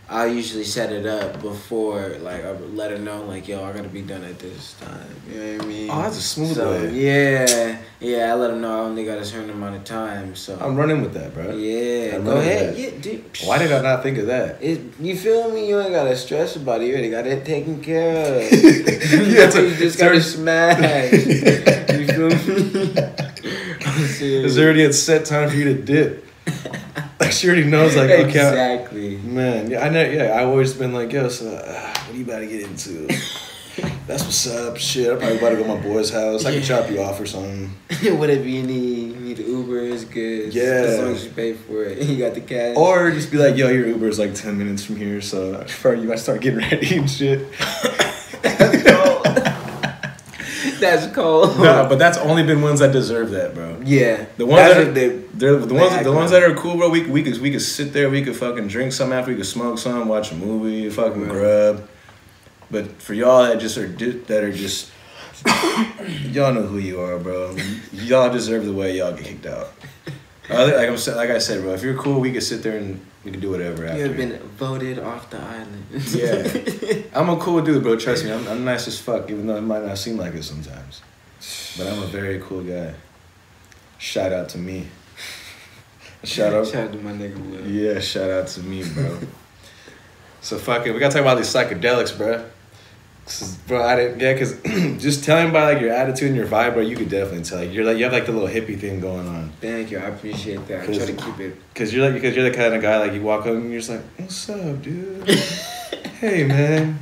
I usually set it up before, like I let her know, like, "Yo, I gotta be done at this time." You know what I mean? Oh, that's a smooth so, way. Yeah, yeah. I let her know I only got a certain amount of time. So I'm running with that, bro. yeah, I'm go ahead. Yeah, dude. Why did I not think of that? It, you feel me? You ain't gotta stress about it. You already got it taken care of. Yeah, you just gotta smash. you feel me? Serious. There's already a set time for you to dip. Like she already knows, like okay, exactly. man. Yeah, I know. Yeah, I've always been like, yo, so uh, what are you about to get into? That's what's up. Shit, I'm probably about to go to my boy's house. I can Yeah. chop you off or something. Whatever you need, you need Uber is good. Yeah. as long as you pay for it, you got the cash. Or just be like, yo, your Uber is like ten minutes from here, so before you might start getting ready and shit. that's cold. cold. but that's only been ones that deserve that, bro. yeah, The ones that are, they- the they ones the ones on. that are cool, bro. We could we could we could sit there, we could fucking drink some after, we could smoke some, watch a movie, fucking Right. grub. But for y'all that just are di- that are just y'all know who you are, bro. Y'all deserve the way y'all get kicked out. Uh, Like I'm like I said, bro. If you're cool, we could sit there and we could do whatever after. you have been voted off the island. Yeah. I'm a cool dude, bro. Trust me, I'm, I'm nice as fuck, even though it might not seem like it sometimes. But I'm a very cool guy. Shout out to me. Shout out. Shout out to my nigga Will. Yeah, shout out to me, bro. so fuck it, we gotta talk about these psychedelics, bro. 'Cause, Bro, I didn't, yeah, cause just telling by like your attitude and your vibe, bro, you could definitely tell. Like, You're like you have like the little hippie thing going on. Thank you. I appreciate that. I try to keep it. Cause you're like, because you're the kind of guy like you walk up and you're just like, what's up, dude? hey, man.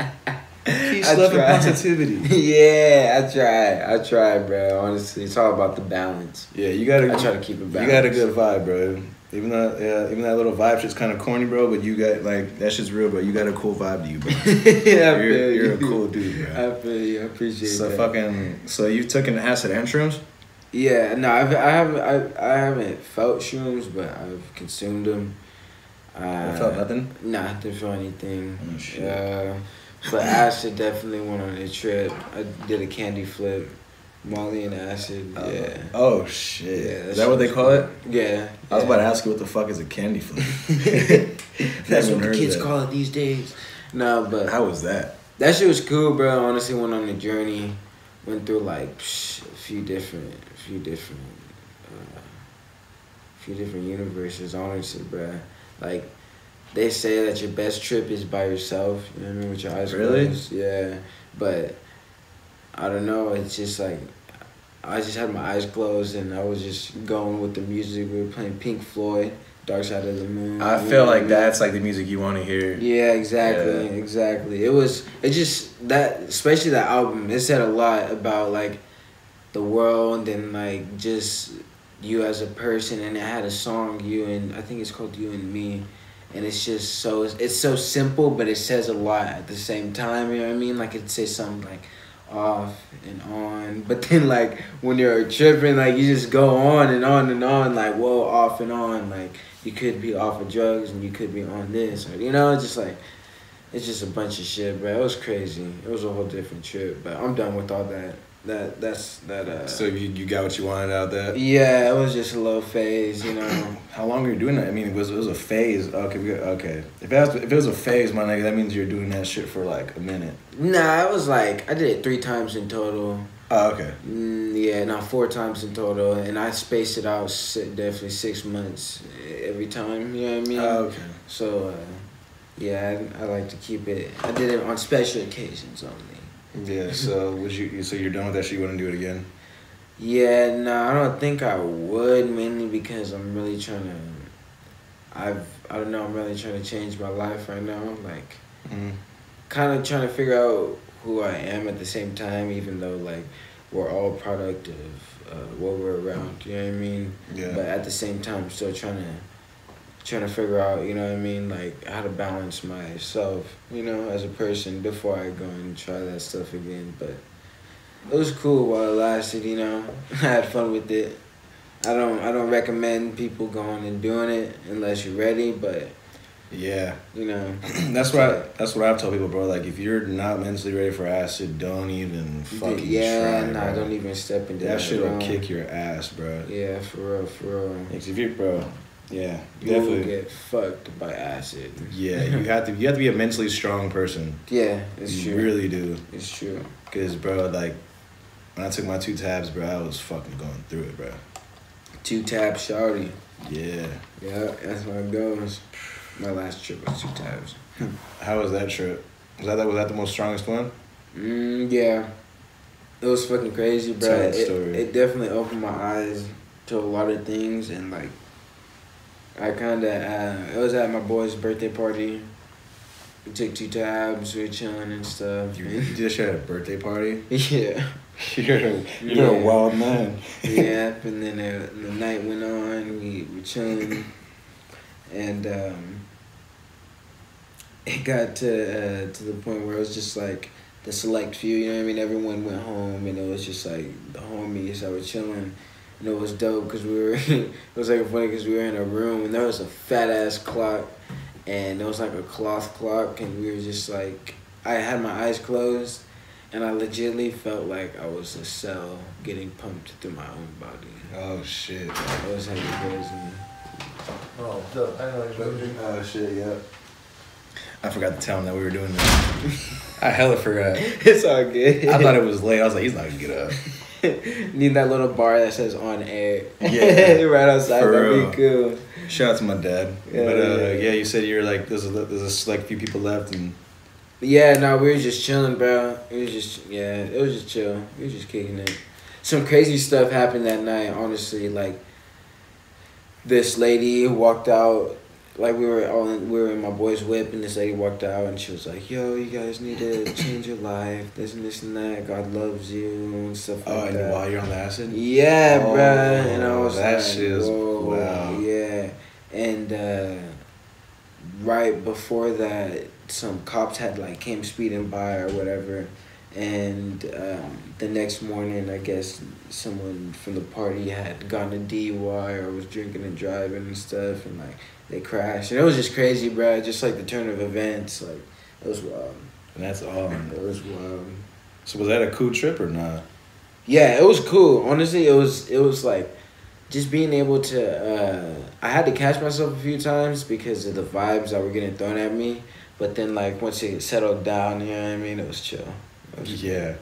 Peace, I love, and positivity. yeah, I try. I try, bro. Honestly, it's all about the balance. Yeah, you gotta. I try to keep it You got a good vibe, bro. Even though, yeah, even that little vibe shit's kind of corny, bro. But you got like that shit's real, bro. You got a cool vibe to you, bro. yeah, You're, feel you're a cool dude, bro. I feel you. I appreciate So that. fucking. So you took an acid and shrooms? Yeah, no, I've, I haven't. I, I haven't felt shrooms, but I've consumed them. Uh, I felt nothing. Nah, I didn't feel anything. Oh, shit. Uh, but acid definitely went on a trip. I did a candy flip, Molly and acid. Yeah. Oh shit. Yeah, Is that what they call it? Yeah. I was yeah. about to ask you what the fuck is a candy flip. That's what the kids that. call it these days. No, but How was that? that shit was cool, bro. Honestly, went on a journey, went through like psh, a few different, a few different, uh, a few different universes. Honestly, bro. Like they say that your best trip is by yourself. You know what I mean? With your eyes Really? closed. Yeah, but I don't know. It's just like. I just had my eyes closed and I was just going with the music. We were playing Pink Floyd, Dark Side of the Moon. I you feel know what I like mean? that's like the music you want to hear. Yeah, exactly, Yeah. exactly. It was it just that especially that album. It said a lot about like the world and like just you as a person. And it had a song you and I think it's called You and Me, and it's just so it's so simple, but it says a lot at the same time. You know what I mean? Like it says something like off and on, but then like when you're tripping, like you just go on and on and on, like whoa, off and on, like you could be off of drugs and you could be on this, or you know, it's just like it's just a bunch of shit, bro. It was crazy. It was a whole different trip, but I'm done with all that. That that's that. Uh, So you, you got what you wanted out there. yeah, it was just a little phase, you know. How long were you doing that? I mean, it was it was a phase. Okay, we got, okay. If it, was, if it was a phase, my nigga, that means you're doing that shit for like a minute. nah, it was like I did it three times in total. Oh, okay. Mm, yeah, not four times in total, and I spaced it out definitely six months every time. You know what I mean? Oh, okay. So, uh, yeah, I, I like to keep it. I did it on special occasions only. Yeah. So would you? So you're done with that shit? You to do it again? Yeah, no, I don't think I would mainly because I'm really trying to. I've I don't know. I'm really trying to change my life right now. Like, Mm-hmm. kind of trying to figure out who I am at the same time, even though like we're all product of uh, what we're around. You know what I mean? Yeah. But at the same time, still trying to trying to figure out, you know what I mean, like how to balance myself, you know, as a person before I go and try that stuff again. But it was cool while it lasted, you know. I had fun with it. I don't I don't recommend people going and doing it unless you're ready, but Yeah, you know, that's what I, that's what I've told people, bro. Like if you're not mentally ready for acid, don't even fucking yeah, try. nah, bro. don't even step into That that. shit will kick your ass, bro. Yeah, for real, for real. Like, if you, bro, yeah, You will definitely. get fucked by acid. Yeah, you have to. You have to be a mentally strong person. Yeah, it's you true. really do. It's true. Cause, bro, like when I took my two tabs, bro, I was fucking going through it, bro. Two tab shawty. Yeah. Yeah, that's how it goes. My last trip was two tabs. How was that trip? Was that was that the most strongest one? Mm, yeah. It was fucking crazy, bro. It, it definitely opened my eyes to a lot of things, and like, I kind of, uh, it was at my boy's birthday party. We took two tabs, we were chilling and stuff. You, did that a birthday party. yeah. You're a, you're a wild man. yeah, and then uh, the night went on. We were chilling, and um, it got to uh, to the point where it was just like the select few. You know what I mean? Everyone went home, and it was just like the homies that were chilling. And it was dope because we were. it was like funny because we were in a room and there was a fat ass clock, and it was like a cloth clock, and we were just like, I had my eyes closed, and I legitly felt like I was a cell getting pumped through my own body. Oh shit. It was hella crazy. Oh, dope. I know anybody. Oh shit. Yeah. I forgot to tell him that we were doing this. I hella forgot. it's all good. I thought it was late. I was like, he's not gonna get up. Need that little bar that says on air. Yeah. right outside. For That'd real. be cool. Shout out to my dad. Yeah, but uh, yeah, yeah, yeah. you said you're like there's a there's a select few people left and Yeah, no, we were just chilling, bro. It was just, yeah, it was just chill. We were just kicking it. Some crazy stuff happened that night, honestly. Like, this lady walked out, like, we were all in, we were in my boy's whip, and this lady walked out, and she was like, yo, you guys need to change your life, this and this and that. God loves you, and stuff like that. oh, and that. while you're on the acid. Yeah, Oh, bruh. And I was that like, shit is- wow. Yeah. And uh, right before that, some cops had like came speeding by or whatever. And um, the next morning, I guess someone from the party had gotten a DUI or was drinking and driving and stuff, and like they crashed. And it was just crazy, bro. Just like the turn of events, like it was wild. And that's all. It was wild. So was that a cool trip or not? Yeah, it was cool. Honestly, it was it was like just being able to uh I had to catch myself a few times because of the vibes that were getting thrown at me. But then like once it settled down, you know what I mean, it was chill. It was Yeah.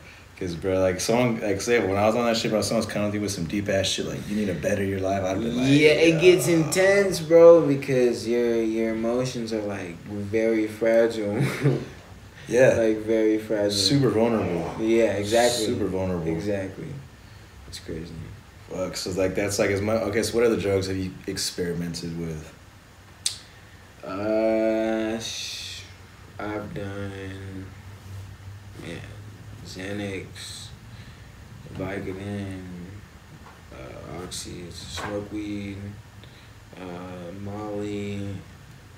Cause bro, like someone like say when I was on that shit, bro, someone's coming to you with some deep ass shit like you need to better your life. I'd like, yeah, it gets intense, bro, because your your emotions are like very fragile. Yeah, like very fragile. super vulnerable. Yeah, exactly. Super vulnerable. Exactly. It's crazy. Fuck. So like that's like as much. Okay, so what other drugs have you experimented with? Uh, sh- I've done, yeah, Xanax, Vicodin, uh, Oxy, smoke weed, uh, Molly,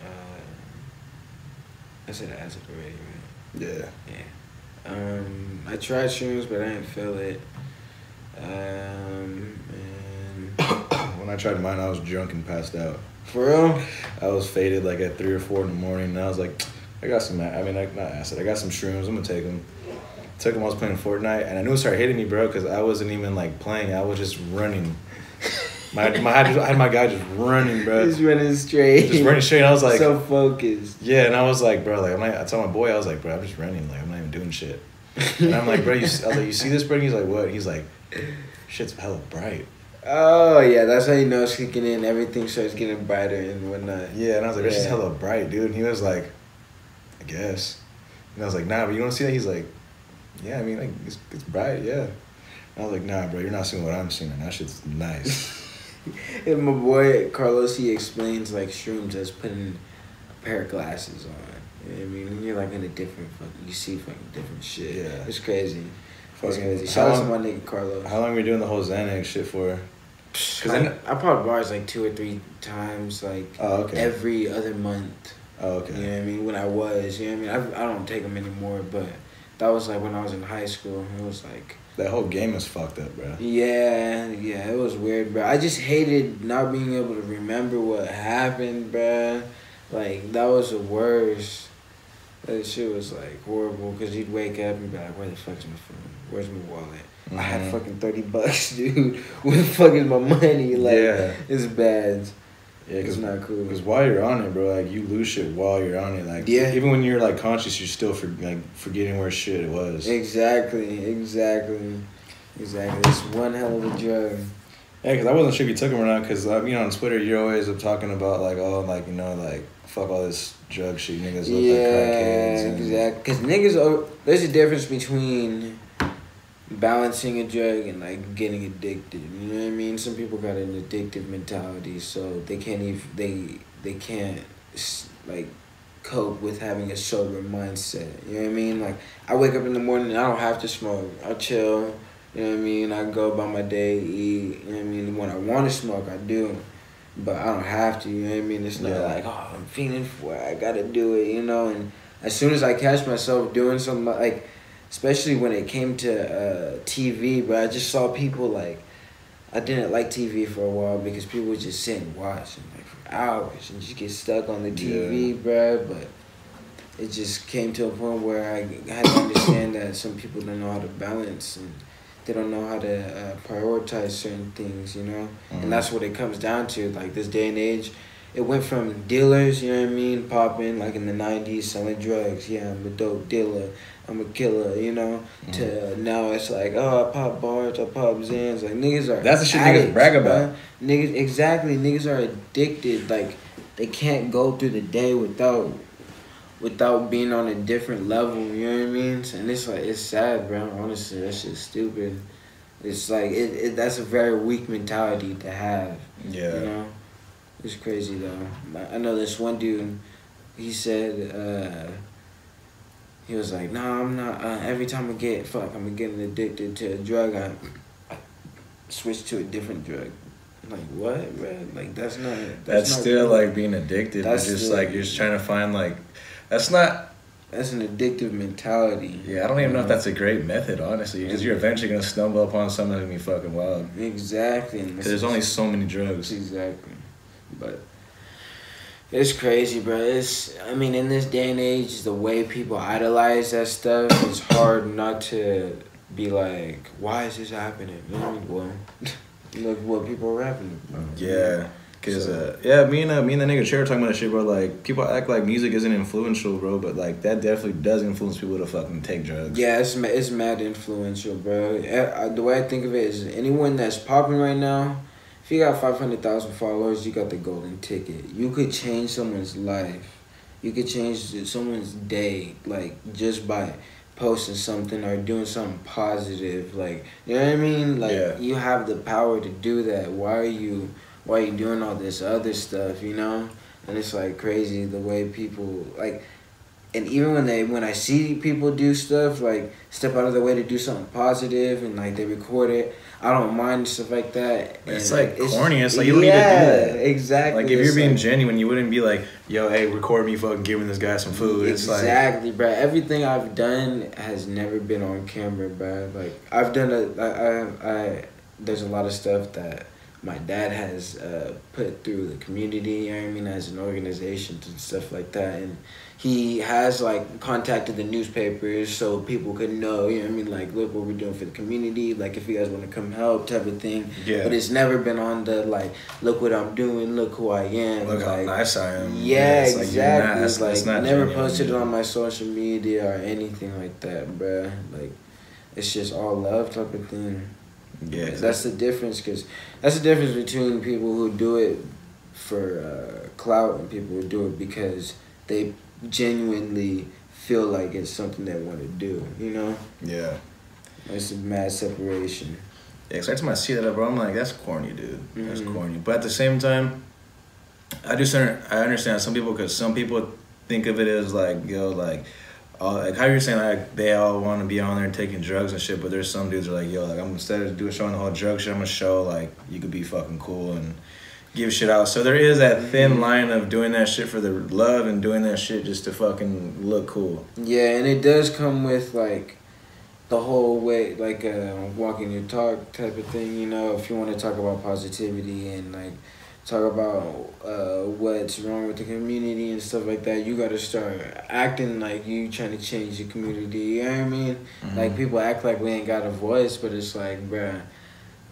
uh, I said acid already, right? Yeah. Yeah. Um, I tried shrooms, but I didn't feel it. Um, and When I tried mine, I was drunk and passed out. for real, I was faded like at three or four in the morning, and I was like, I got some. I mean, like, not acid. I got some shrooms. I'm gonna take them. Took them. I was playing Fortnite, and I knew it started hitting me, bro, because I wasn't even like playing. I was just running. My my I had, my guy just running, bro, just running straight. just running straight. I was like, so focused. yeah, and I was like, bro, like I'm not, I told my boy, I was like, bro, I'm just running, like I'm not even doing shit. And I'm like, bro, you, see- I was like, you see this, bro? And he's like, what? He's like, shit's hella bright. Oh yeah, that's how you know it's kicking in. Everything starts getting brighter and whatnot. Yeah, and I was like, this is hella bright, dude. And he was like, I guess. And I was like, nah, but you don't see that? He's like, yeah, I mean, like, it's, it's bright, yeah. And I was like, nah, bro, you're not seeing what I'm seeing. And that shit's nice. And my boy Carlos, he explains like shrooms as putting a pair of glasses on. You know I mean? You're like in a different fucking, you see fucking different shit. Yeah. It's crazy. It's crazy. how Shout out to long- my nigga Carlos. How long were you doing the whole Xanax shit for? Cause I, I popped bars like two or three times, like oh okay, every other month. oh You know what I mean? When I was, you know what I mean? I, I don't take them anymore, but that was like when I was in high school. It was like, that whole game is fucked up, bro. yeah, yeah, it was weird, bro. I just hated not being able to remember what happened, bro. Like, that was the worst. That shit was like horrible because you'd wake up and be like, where the fuck's my phone? Where's my wallet? I had Mhm. fucking 30 bucks, dude. Where the fuck is my money? Like, Yeah. it's bad. Yeah, It's because not cool. Because while you're on it, bro, like you lose shit while you're on it. Like Yeah. even when you're like conscious, you're still for like forgetting where shit it was. Exactly, exactly, exactly. It's one hell of a drug. Yeah, because I wasn't sure if you took them or not. Because uh, you know on Twitter, you're always up talking about like oh like you know like fuck all this drug shit. Niggas look yeah, like crackheads. And, exactly. Because niggas, are, there's a difference between balancing a drug and like getting addicted. You know what I mean? Some people got an addictive mentality, so they can't even they they can't like cope with having a sober mindset. You know what I mean? Like I wake up in the morning and I don't have to smoke. I chill. You know what I mean? I go about my day, eat. You know what I mean? When I want to smoke, I do. But I don't have to, you know what I mean? It's not Yeah. like, oh, I'm feeling for it. I gotta do it, you know? And as soon as I catch myself doing something like, especially when it came to uh, TV, but I just saw people like, I didn't like TV for a while because people would just sit and watch and like for hours and just get stuck on the TV, bruh. But it just came to a point where I had to understand that some people don't know how to balance and they don't know how to uh, prioritize certain things, you know? Mhm. And that's what it comes down to. Like this day and age, it went from dealers, you know what I mean, popping like in the 90s, selling drugs. Yeah, I'm a dope dealer. I'm a killer, you know? To now it's like, oh, I pop bars, I pop Xans. Like niggas are. That's the shit niggas brag about. Niggas, exactly. Niggas are addicted. Like they can't go through the day without without being on a different level. You know what I mean? And it's like it's sad, bro. Honestly, that shit's stupid. It's like it, it. That's a very weak mentality to have. Yeah. You know, it's crazy though. I- I know this one dude. He said uh, he was like, "No, I'm not. Uh, every time I get fuck, I'm getting addicted to a drug. I, I switch to a different drug." I'm like what, bro? Like that's not. That's not still like being addicted. That's That's just still- like you're just trying to find like. That's not. That's an addictive mentality. Yeah, I don't even know if that's a great method, honestly, because you're eventually gonna stumble upon something that's gonna be fucking wild. Exactly. Because there's only so many drugs. Exactly. But it's crazy, bro. It's I mean, in this day and age, the way people idolize that stuff, it's hard not to be like, why is this happening? You know what I mean? Well, look what people are rapping about. Yeah. Cause So- uh, yeah, me and uh, me and the nigga chair talking about that shit, bro. Like people act like music isn't influential, bro, but like that definitely does influence people to fucking take drugs. Yeah, it's it's mad influential, bro. The way I think of it is, anyone that's popping right now, if you got five hundred thousand followers, you got the golden ticket. You could change someone's life. You could change someone's day, like just by posting something or doing something positive. Like you know what I mean? Like Yeah. you have the power to do that. Why are you? Why are you doing all this other stuff? You know? And it's like crazy the way people like and even when they when I see people do stuff like step out of their way to do something positive and like they record it, I don't mind stuff like that. It's like corny. It's like you don't need to do Yeah, that. Exactly. Like if you're being like- genuine, you wouldn't be like, "Yo, hey, record me fucking giving this guy some food." It's like exactly, bro. Everything I've done has never been on camera, bro. Like I've done a, I, I, I there's a lot of stuff that my dad has uh, put through the community. You know what I mean, as an organization and stuff like that, and he has like contacted the newspapers so people could know. You know what I mean, like look what we're doing for the community. Like if you guys want to come help, type of thing. Yeah. But it's never been on the like, look what I'm doing, look who I am. Look how nice I am. yeah, it's like, you're exactly. not- it's like it's not never genuine. posted it on my social media or anything like that, bruh. Like, it's just all love type of thing. Yeah, that's the difference, cause that's the difference between people who do it for uh, clout and people who do it because they genuinely feel like it's something they want to do. You know, yeah. it's a mad separation. Yeah, cause every time I see that, bro, I'm like, that's corny, dude. That's Mhm. corny. But at the same time, I just I understand some people because some people think of it as like, yo, like, all like how you're saying like they all want to be on there and taking drugs and shit, but there's some dudes that are like, yo, like I'm instead of doing showing the whole drug shit, I'm gonna show like you could be fucking cool and give shit out. So there is that thin line of doing that shit for the love and doing that shit just to fucking look cool. Yeah, and it does come with like the whole way, like uh, walking your talk type of thing. You know, if you want to talk about positivity and like talk about uh, what's wrong with the community and stuff like that, you got to start acting like you trying to change the community. You know what I mean? Mm-hmm. Like people act like we ain't got a voice, but it's like, bruh,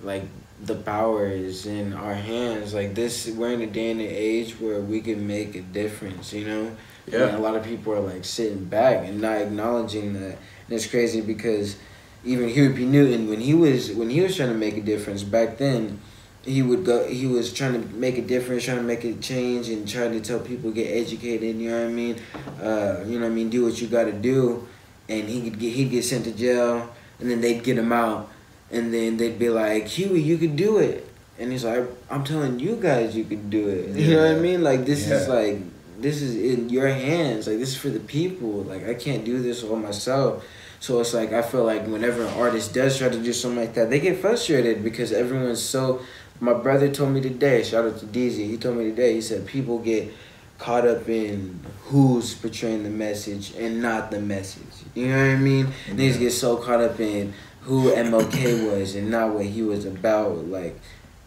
like the power is in our hands. Like this, we're in a day and an age where we can make a difference. You know? Yeah. And a lot of people are like sitting back and not acknowledging that. And it's crazy because even Huey P. Newton, when he was when he was trying to make a difference back then, he would go. He was trying to make a difference, trying to make a change, and trying to tell people get educated. You know what I mean? Uh, you know what I mean? Do what you got to do, and he could get he'd get sent to jail, and then they'd get him out, and then they'd be like, Huey, you could do it, and he's like, I'm telling you guys, you could do it. You know what I mean? Like this is like this is in your hands. Like this is for the people. Like I can't do this all myself. So it's like I feel like whenever an artist does try to do something like that, they get frustrated because everyone's so. My brother told me today. Shout out to DZ. He told me today. He said people get caught up in who's portraying the message and not the message. You know what I mean? Niggas get so caught up in who MLK was and not what he was about. Like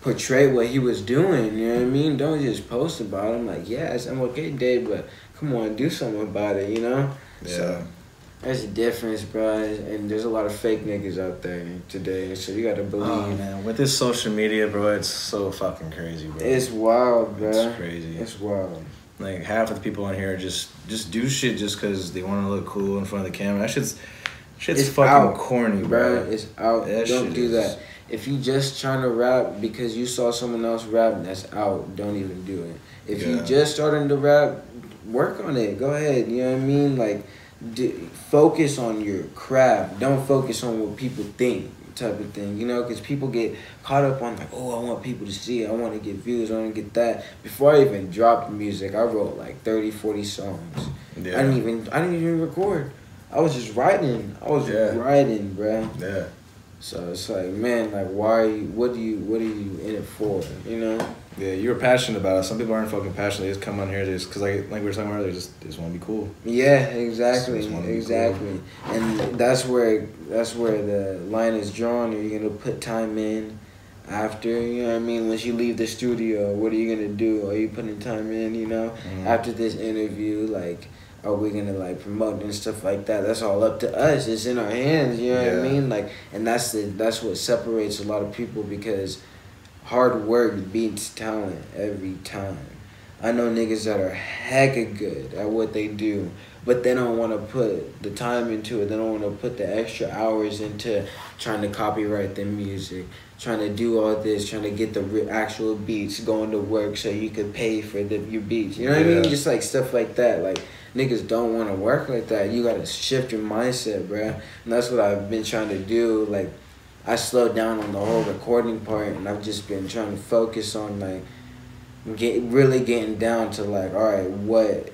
portray what he was doing. You know what I mean? Don't just post about him. Like yeah, it's MLK Day, but come on, do something about it. You know? So, there's a difference, bro, and there's a lot of fake niggas out there today. So you gotta believe. Oh man, with this social media, bro, it's so fucking crazy, bro. It's wild, bro. It's crazy. It's wild. like half of the people on here just just do shit just because they want to look cool in front of the camera. That shit's shit's It's fucking out, corny, bro. bro. It's out. That Don't do is- that. If you just trying to rap because you saw someone else rap, that's out. Don't even do it. If you Yeah. just starting to rap, work on it. Go ahead. You know what I mean? Like, do, focus on your craft. Don't focus on what people think. Type of thing, you know, because people get caught up on like, oh, I want people to see it. I want to get views. I want to get that. Before I even dropped music, I wrote like 30, 40 songs. Yeah. I didn't even I didn't even record. I was just writing. I was Yeah. writing, bro. Yeah. So it's like, man, like, why are you? What do you? What are you in it for? You know? Yeah, you were passionate about it. Some people aren't fucking passionate. They just come on here just because, like, like we were talking earlier, just they just want to be cool. Yeah, exactly, Just exactly. And that's where that's where the line is drawn. Are you gonna put time in after? You know what I mean? Once you leave the studio, what are you gonna do? Are you putting time in? You know, Mhm. after this interview, like. Are we gonna like promote and stuff like that? That's all up to us. It's in our hands. You know what I mean? Like, and that's the that's what separates a lot of people because hard work beats talent every time. I know niggas that are hecka good at what they do, but they don't want to put the time into it. They don't want to put the extra hours into trying to copyright their music, trying to do all this, trying to get the actual beats, going to work so you could pay for the your beats. You know what I mean? Just like stuff like that. Like niggas don't want to work like that. You gotta shift your mindset, bruh. And that's what I've been trying to do. Like I slowed down on the whole recording part, and I've just been trying to focus on like get really getting down to like, all right, what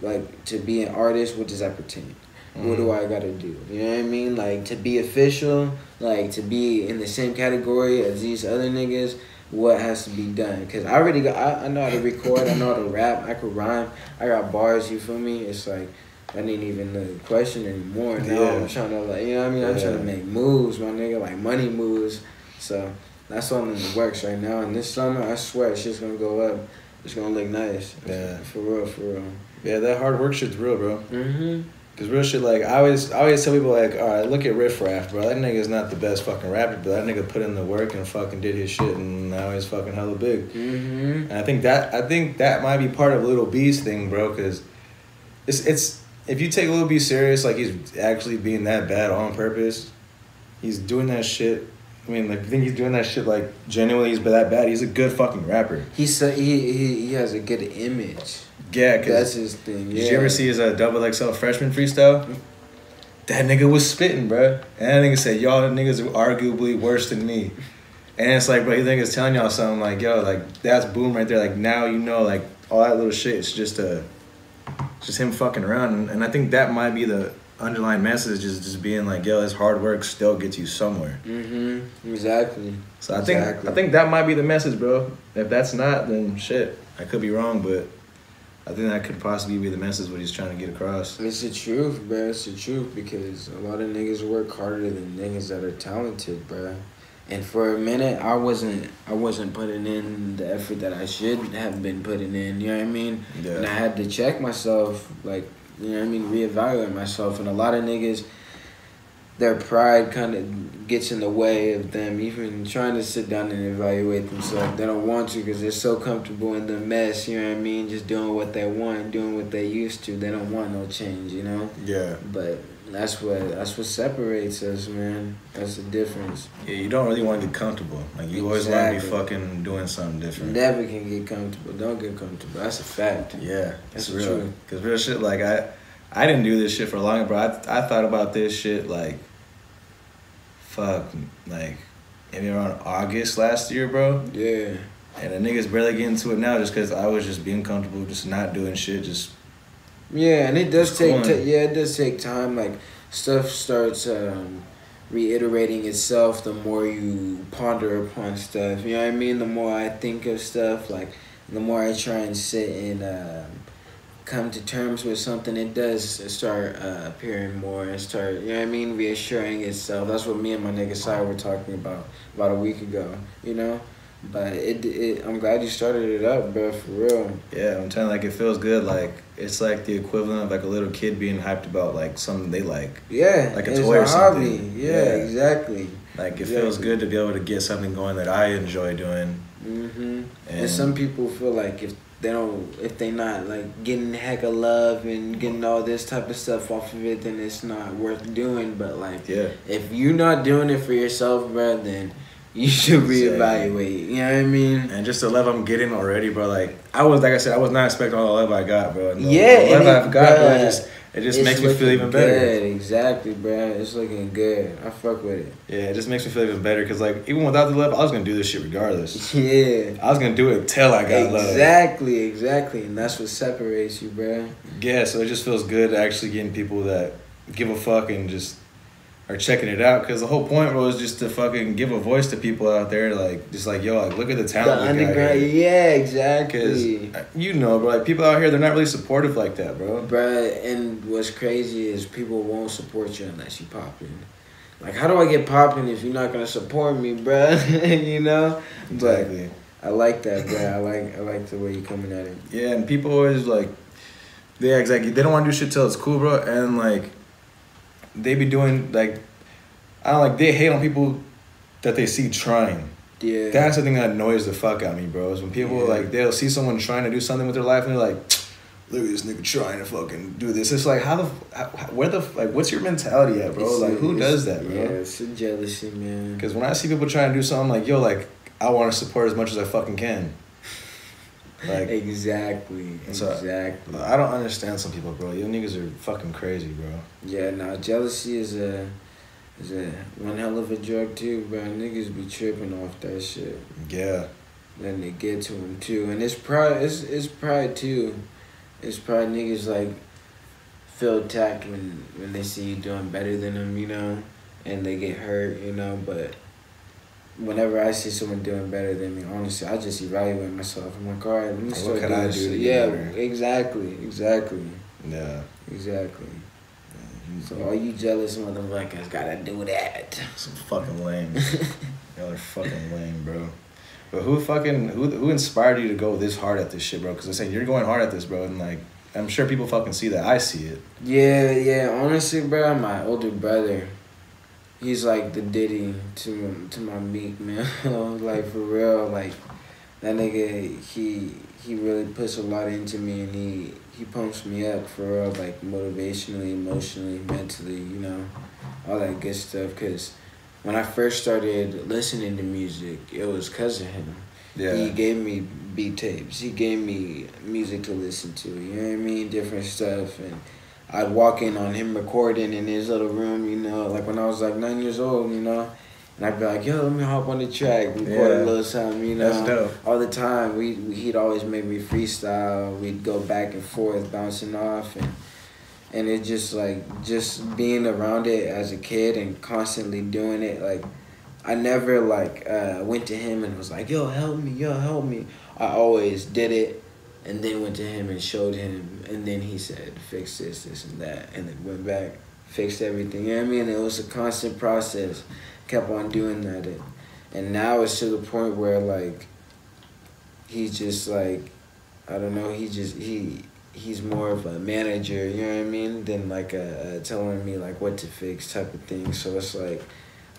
like to be an artist, what does that pertain? What do mm. I gotta do? You know what I mean? Like to be official, like to be in the same category as these other niggas. What has to be done? Cause I already got. I, I know how to record. I know how to rap. I could rhyme. I got bars. You feel me? It's like I didn't even the question anymore. Now Yeah. I'm trying to like, you know what I mean? I'm trying to make moves, my nigga, like money moves. So that's all in the works right now. And this summer, I swear, it's shit's gonna go up. It's gonna look nice. Yeah. For real, for real. Yeah, that hard work shit's real, bro. Mm-hmm. Cause real shit, like I always, I always tell people, like, all right, look at Riff Raff, bro. That nigga's not the best fucking rapper, but that nigga put in the work and fucking did his shit, and now he's fucking hella big. Mm-hmm. And I think that, I think that might be part of Lil B's thing, bro. Cause it's, it's if you take Little B serious, like he's actually being that bad on purpose, he's doing that shit. I mean, like, I think he's doing that shit like genuinely. He's that bad. He's a good fucking rapper. He said he, he he has a good image. Yeah, cause That's his thing. Did you ever see his uh, double XL freshman freestyle? That nigga was spitting, bro. And that nigga said, y'all niggas are arguably worse than me. And it's like, bro, you think it's telling y'all something like, yo, like, that's boom right there. Like, now you know, like, all that little shit is just a, it's just him fucking around, and, and I think that might be the underlying message is just being like, yo, his hard work still gets you somewhere. Mm-hmm. Exactly. So I think Exactly. I think that might be the message, bro. If that's not, then shit, I could be wrong, but I think that could possibly be the message what he's trying to get across. It's the truth, bro. It's the truth because a lot of niggas work harder than niggas that are talented, bro. And for a minute, I wasn't, I wasn't putting in the effort that I should have been putting in. You know what I mean? Yeah. And I had to check myself, like, you know what I mean, reevaluate myself. And a lot of niggas, their pride kind of gets in the way of them even trying to sit down and evaluate themselves. They don't want to because they're so comfortable in the mess, you know what I mean? Just doing what they want, doing what they used to. They don't want no change, you know? yeah, But that's what that's what separates us, man. That's the difference. yeah. You don't really want to get comfortable. Like you always want to be fucking doing something different. Never can get comfortable. Don't get comfortable. That's a fact. Yeah, That's it's real. true. Cause real shit, like I, I didn't do this shit for a long, bro. I, I thought about this shit like, fuck, like, maybe around August last year, bro. Yeah. And the niggas barely get into it now, just cause I was just being comfortable, just not doing shit, just Yeah, and it does take t- yeah, it does take time. Like stuff starts um, reiterating itself the more you ponder upon stuff. You know what I mean? The more I think of stuff, like the more I try and sit and um, come to terms with something, it does start uh, appearing more and start. You know what I mean? Reassuring itself. That's what me and my nigga Sai were talking about about a week ago. You know. But it, it, I'm glad you started it up, bro. For real. yeah. I'm telling you, like it feels good. Like it's like the equivalent of like a little kid being hyped about like something they like. Yeah, Like a toy or a hobby. something. Yeah, Yeah. exactly. Like it feels good to be able to get something going that I enjoy doing. hmm And, And some people feel like if they don't, if they not like getting the heck of love and getting all this type of stuff off of it, then it's not worth doing. But like, yeah, if you're not doing it for yourself, bro, then you should reevaluate. You know what I mean? and just the love I'm getting already, bro. Like I was, like I said, I was not expecting all the love I got, bro. The- Yeah, the love I've got, bro. Bruh, just it just It's makes me feel even better. Good. Exactly, bro. It's looking good. I fuck with it. Yeah, it just makes me feel even better because like even without the love, I was gonna do this shit regardless. Yeah. I was gonna do it till I got love. Exactly, exactly, and that's what separates you, bro. Yeah, so it just feels good actually getting people that give a fuck and just are checking it out because the whole point was just to fucking give a voice to people out there, like just like yo, like look at the The talent. got underground, yeah, Because exactly. Uh, you know, bro, like people out here, they're not really supportive like that, bro. Bruh, and what's crazy is people won't support you unless you popping. Like, how do I get popping if you're not gonna support me, bro? you know. Exactly. But I like that, bro. I like I like the way you're coming at it. Yeah, and people always like, yeah, exactly. They don't want to do shit till it's cool, bro. And like, they be doing like, I don't like they hate on people that they see trying. Yeah. That's the thing that annoys the fuck out of me, bro. Is when people Yeah. like they'll see someone trying to do something with their life and they're like, look at this nigga trying to fucking do this. It's like how the how, where the like what's your mentality at, bro? It's- like who does that, bro? Yeah, it's jealousy, man. Because when I see people trying to do something, I'm like, yo, like I want to support as much as I fucking can. Like exactly, So, exactly. I don't understand some people, bro. You niggas are fucking crazy, bro. Yeah, now jealousy is a is a one hell of a drug too, bro. Niggas be tripping off that shit. Yeah. Then they get to him too. And it's pride. It's it's pride too. It's pride. Niggas like feel attacked when when they see you doing better than them, you know, and they get hurt, you know. But whenever I see someone doing better than me, honestly, I just evaluate myself. I'm like, all right, let me What start can doing I do Yeah, better? exactly, exactly, Yeah. exactly. So all you jealous motherfuckers gotta do that. Some fucking lame. Y'all are fucking lame, bro. But who fucking who who inspired you to go this hard at this shit, bro? Because I said you're going hard at this, bro, and like I'm sure people fucking see that. I see it. Yeah, yeah. Honestly, bro, my older brother, he's like the Diddy to to my Meek man. like for real, like that nigga. He he really puts a lot into me, and he he pumps me up for real, like motivationally, emotionally, mentally. You know, all that good stuff. Cause when I first started listening to music, it was cause of him. He gave me beat tapes. He gave me music to listen to. You know what I mean? Different stuff. And I'd walk in on him recording in his little room, you know, like when I was like nine years old, you know. And I'd be like, yo, let me hop on the track, record Yeah. a little something, you know. That's dope. All the time, we we- he'd always make me freestyle. We'd go back and forth, bouncing off, and and it just like just being around it as a kid and constantly doing it. Like, I never like uh, went to him and was like, yo, help me, yo, help me. I always did it, and then went to him and showed him, and then he said, fix this, this, and that, and then went back, fixed everything. You know what I mean? It was a constant process. Kept on doing that, and, and now it's to the point where like he's just like I don't know. He just he he's more of a manager. You know what I mean? Than like a, a telling me like what to fix type of thing. So it's like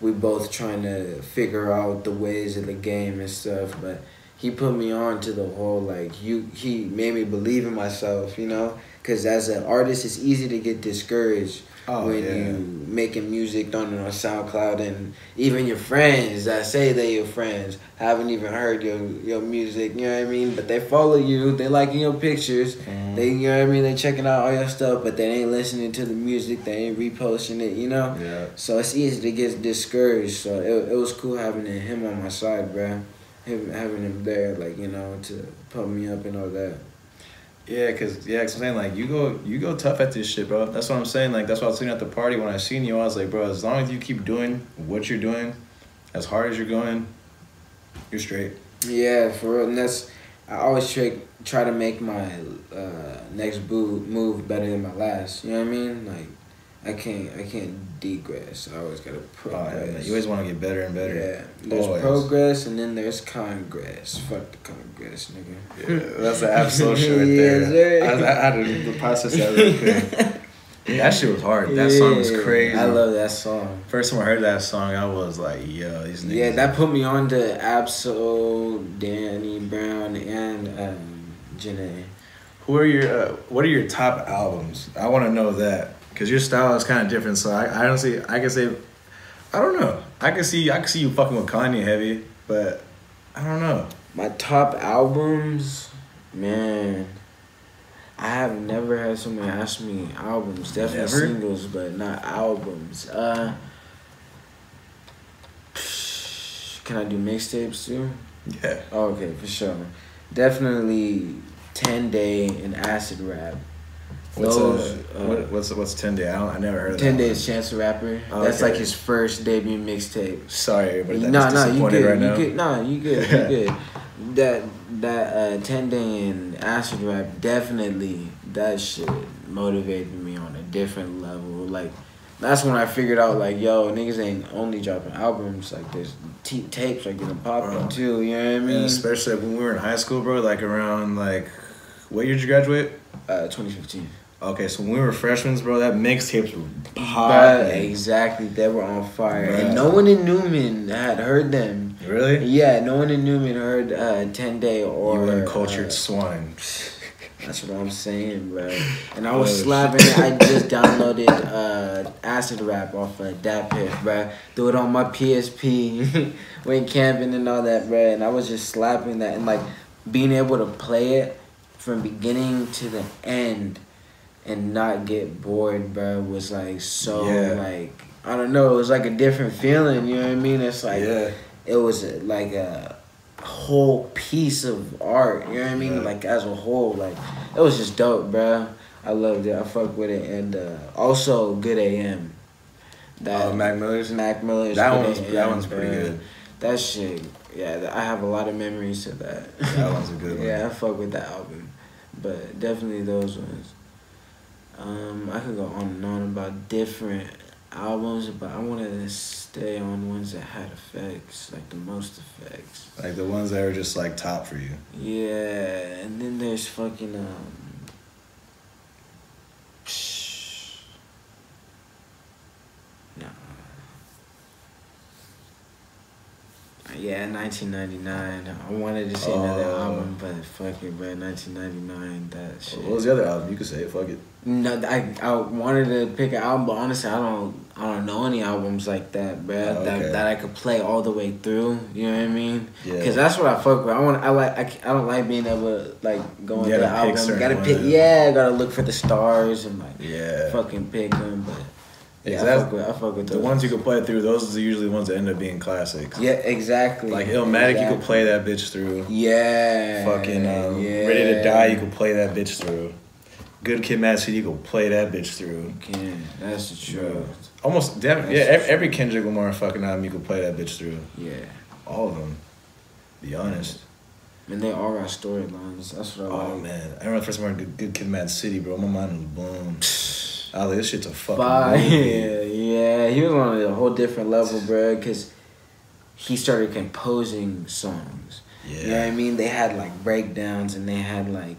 we both trying to figure out the ways of the game and stuff. But he put me on to the whole like you. He made me believe in myself. You know, because as an artist, it's easy to get discouraged. Oh, when yeah. you making music on on SoundCloud and even your friends that say they your friends haven't even heard your your music, you know what I mean? But they follow you, they liking your pictures, Mhm. they you know what I mean, they checking out all your stuff, but they ain't listening to the music, they ain't reposting it, you know? Yeah. So it's easy to get discouraged. So it, it was cool having him on my side, bruh. Him having him there, like, you know, to pump me up and all that. Yeah, cause yeah, cause I'm saying like you go you go tough at this shit, bro. That's what I'm saying. Like that's what I was saying at the party when I seen you. I was like, bro, as long as you keep doing what you're doing, as hard as you're going, you're straight. Yeah, for real. And that's I always try try to make my uh, next boo move better than my last. You know what I mean? Like I can't I can't degress. I always gotta Oh, progress. yeah. You always want to get better and better. Yeah, there's Always. progress and then there's congress. Fuck the congress, nigga. Yeah, that's the absolute shit right there. sir. I, I had to process that real quick. That shit was hard. That song was crazy. I love that song. First time I heard that song, I was like, yo, these niggas. Yeah, that put me on to Ab-Soul, Danny Brown, and um, Janae. Who are your uh, What are your top albums? I want to know that because your style is kind of different. So I, I don't see. I can say, I don't know. I can see. I can see you fucking with Kanye heavy, but I don't know. My top albums, man. I have never had someone ask me albums. Definitely Never? singles, but not albums. Uh, can I do mixtapes too? Yeah. Oh, okay, for sure. Definitely ten day and acid rap. What's Those, uh, uh, what, what's what's ten day? I don't. I never heard of Ten days Chance the Rapper. Oh, That's okay. like his first debut mixtape. Sorry, but No, that's no, you good. right you now. good. No, you good. You good. That that uh, ten day and acid rap definitely that shit motivated me on a different level. Like that's when I figured out like yo niggas ain't only dropping albums like there's t- tapes are getting popular too. You know what I mean? especially when we were in high school, bro. Like around like, what year did you graduate? Uh, 2015. Okay, so when we were freshmen, bro, that mixtapes were popping. exactly, they were on fire, Bruh. and no one in Newman had heard them. Really? Yeah, no one in Newman heard uh, Ten Day or you uncultured uh, swine. That's what I'm saying, bro. And I was slapping. I just downloaded uh, Acid Rap off of that DatPiff, bro. Threw it on my PSP. Went camping and all that, bro. And I was just slapping that and like being able to play it from beginning to the end and not get bored, bro, was like so Yeah. like I don't know. It was like a different feeling. You know what I mean? It's like yeah. it was uh, like a whole piece of art. You know what I mean? Yeah. Like as a whole, like it was just dope, bro. I loved it. I fuck with it, and uh, also GO:OD AM. That Oh, Mac Miller's. Mac Miller's. That one's AM, that one's pretty bro. good. That shit, yeah. I have a lot of memories to that. That one's a good one. yeah, I fuck with that album, but definitely those ones. Um, I could go on and on about different albums, but I wanted to stay on ones that had effects, like the most effects. Like the ones that are just like top for you. Yeah, and then there's fucking um. Nah. Yeah, 1999. I wanted to see another Oh. album, but fuck it, bro. 1999, that shit. What was the other album? You could say it. Fuck it. No, I I wanted to pick an album, but honestly, I don't I don't know any albums like that, bruh. Oh, okay. That that I could play all the way through. You know what I mean? Yeah. Cause that's what I fuck with. I want I like I, I don't like being able to like go You into the album. Gotta pick yeah. Gotta look for the stars and like Yeah. fucking pick them. But Yeah, I fuck with, The those. ones you can play through, those are usually the ones that end up being classics. Yeah, exactly. Like Illmatic, you exactly. could play that bitch through. Yeah. Fucking um, yeah. Ready to Die, you could play that bitch through. Good Kid, Mad City, you could play that bitch through. Can. That's the truth. Almost, damn, That's yeah, every, every Kendrick Lamar fucking album, you could play that bitch through. Yeah. All of them. Be honest. And they all got storylines. That's what I Oh like. man, I remember the first time I heard Good, Good Kid, Mad City, bro. My mind was blown. Was this shit's a fucking Fire. Yeah, he was on a whole different level, bro, because he started composing songs. Yeah. You know what I mean? They had like breakdowns and they had like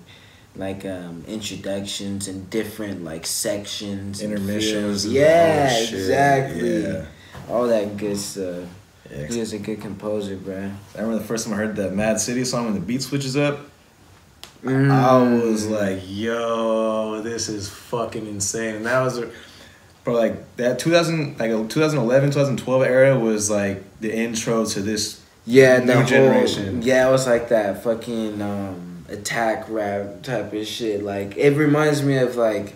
like um introductions and different like sections and Intermissions. Yeah, exactly. Yeah. All that good stuff. Yeah, He was a good composer, bro. I remember the first time I heard that Mad City song when the beat switches up. Mm. I was like, yo, this is fucking insane. And that was, bro, like that 2000, like 2011, 2012 era was like the intro to this. Yeah, New whole, generation. Yeah, it was like that fucking um, attack rap type of shit. Like it reminds me of like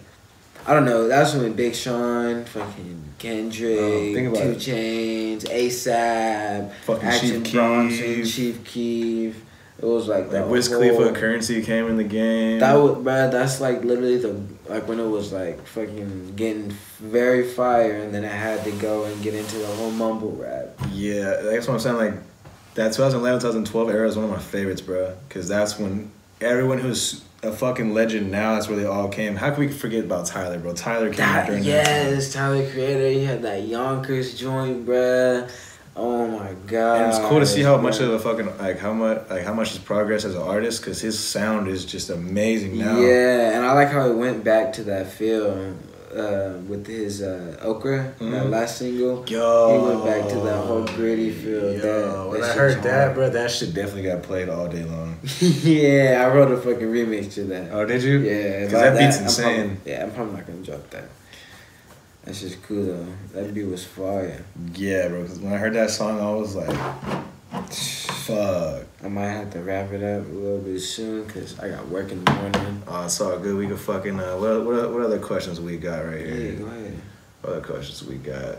I don't know. That's when Big Sean, fucking Kendrick, Oh, Two it. Chains, ASAP, Fucking Action Chief Bronson, Keef. Chief Keef. It was like Like the Wiz Khalifa Curren$y came in the game. That was, bro. That's like literally the like when it was like fucking getting very fire, and then I had to go and get into the whole mumble rap. Yeah, that's what I'm saying. Like that 2011, 2012 era is one of my favorites, bro. Because that's when everyone who's a fucking legend now, that's where they all came. How can we forget about Tyler, bro? Tyler came That, during that yes, Tyler Creator. He had that Yonkers joint, bruh. Oh my god. And it's cool to see how much of a fucking like how much like how much his progress as an artist because his sound is just amazing now. Yeah, and I like how he went back to that feel uh, with his uh, Okra, that Mhm. last single. Yo, He went back to that whole gritty feel. Yo, that, when that I heard that, bro, that shit definitely got played all day long. yeah, I wrote a fucking remix to that. Oh, did you? Yeah, because like that beat's I'm insane. probably- yeah, I'm probably not gonna drop that. That's just cool though. That beat was fire. Yeah, bro. Because when I heard that song, I was like, fuck. I might have to wrap it up a little bit soon because I got work in the morning. Oh, it's all good. We could fucking. Uh, what, what what other questions we got right here? Yeah, go ahead. What other questions we got?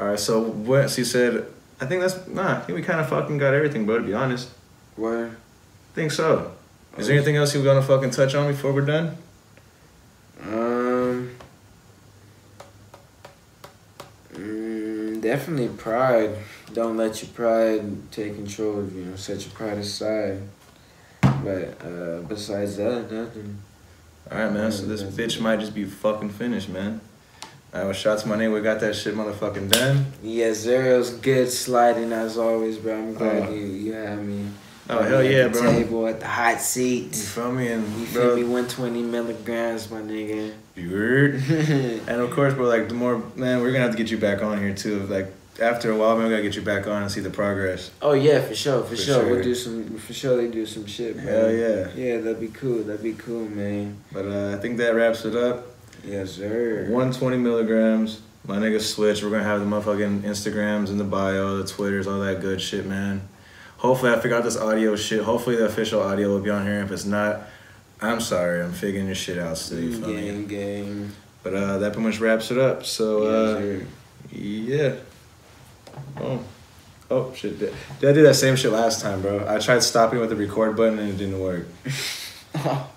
All right. So what she said. I think that's nah. I think we kind of fucking got everything, bro. To be honest, Word. I think so. Is there anything else you gonna fucking touch on before we're done? Um. Mm, definitely pride. Don't let your pride take control of you. Know, set your pride aside. But uh, besides that, nothing. All right, man. So this bitch might just be fucking finished, man. All right, well, shout to my name. We got that shit motherfucking done. Yeah, Zero's good sliding as always, bro. I'm glad Oh. you you had me. Oh, hell yeah, the bro. Table at the hot seat. You feel me? You And feel me? 120 milligrams, my nigga. And of course, bro, like the more man, we're gonna have to get you back on here too. Like after a while, man, we gotta get you back on and see the progress. oh yeah, for sure, for, For sure. sure. We'll do some. For sure, they do some shit, bro. Hell yeah. Yeah, that'd be cool. That'd be cool, man. But uh, I think that wraps it up. Yes, sir. 120 milligrams. My nigga switch. We're gonna have the motherfucking Instagrams in the bio, the Twitters, all that good shit, man. Hopefully, I figure out this audio shit. Hopefully, the official audio will be on here. If it's not, I'm sorry. I'm figuring this shit out still. You feel me? Gang, gang. But uh, that pretty much wraps it up. So uh, Yes, yeah. Oh. Oh shit! Did, I do that same shit last time, bro? I tried stopping with the record button and it didn't work.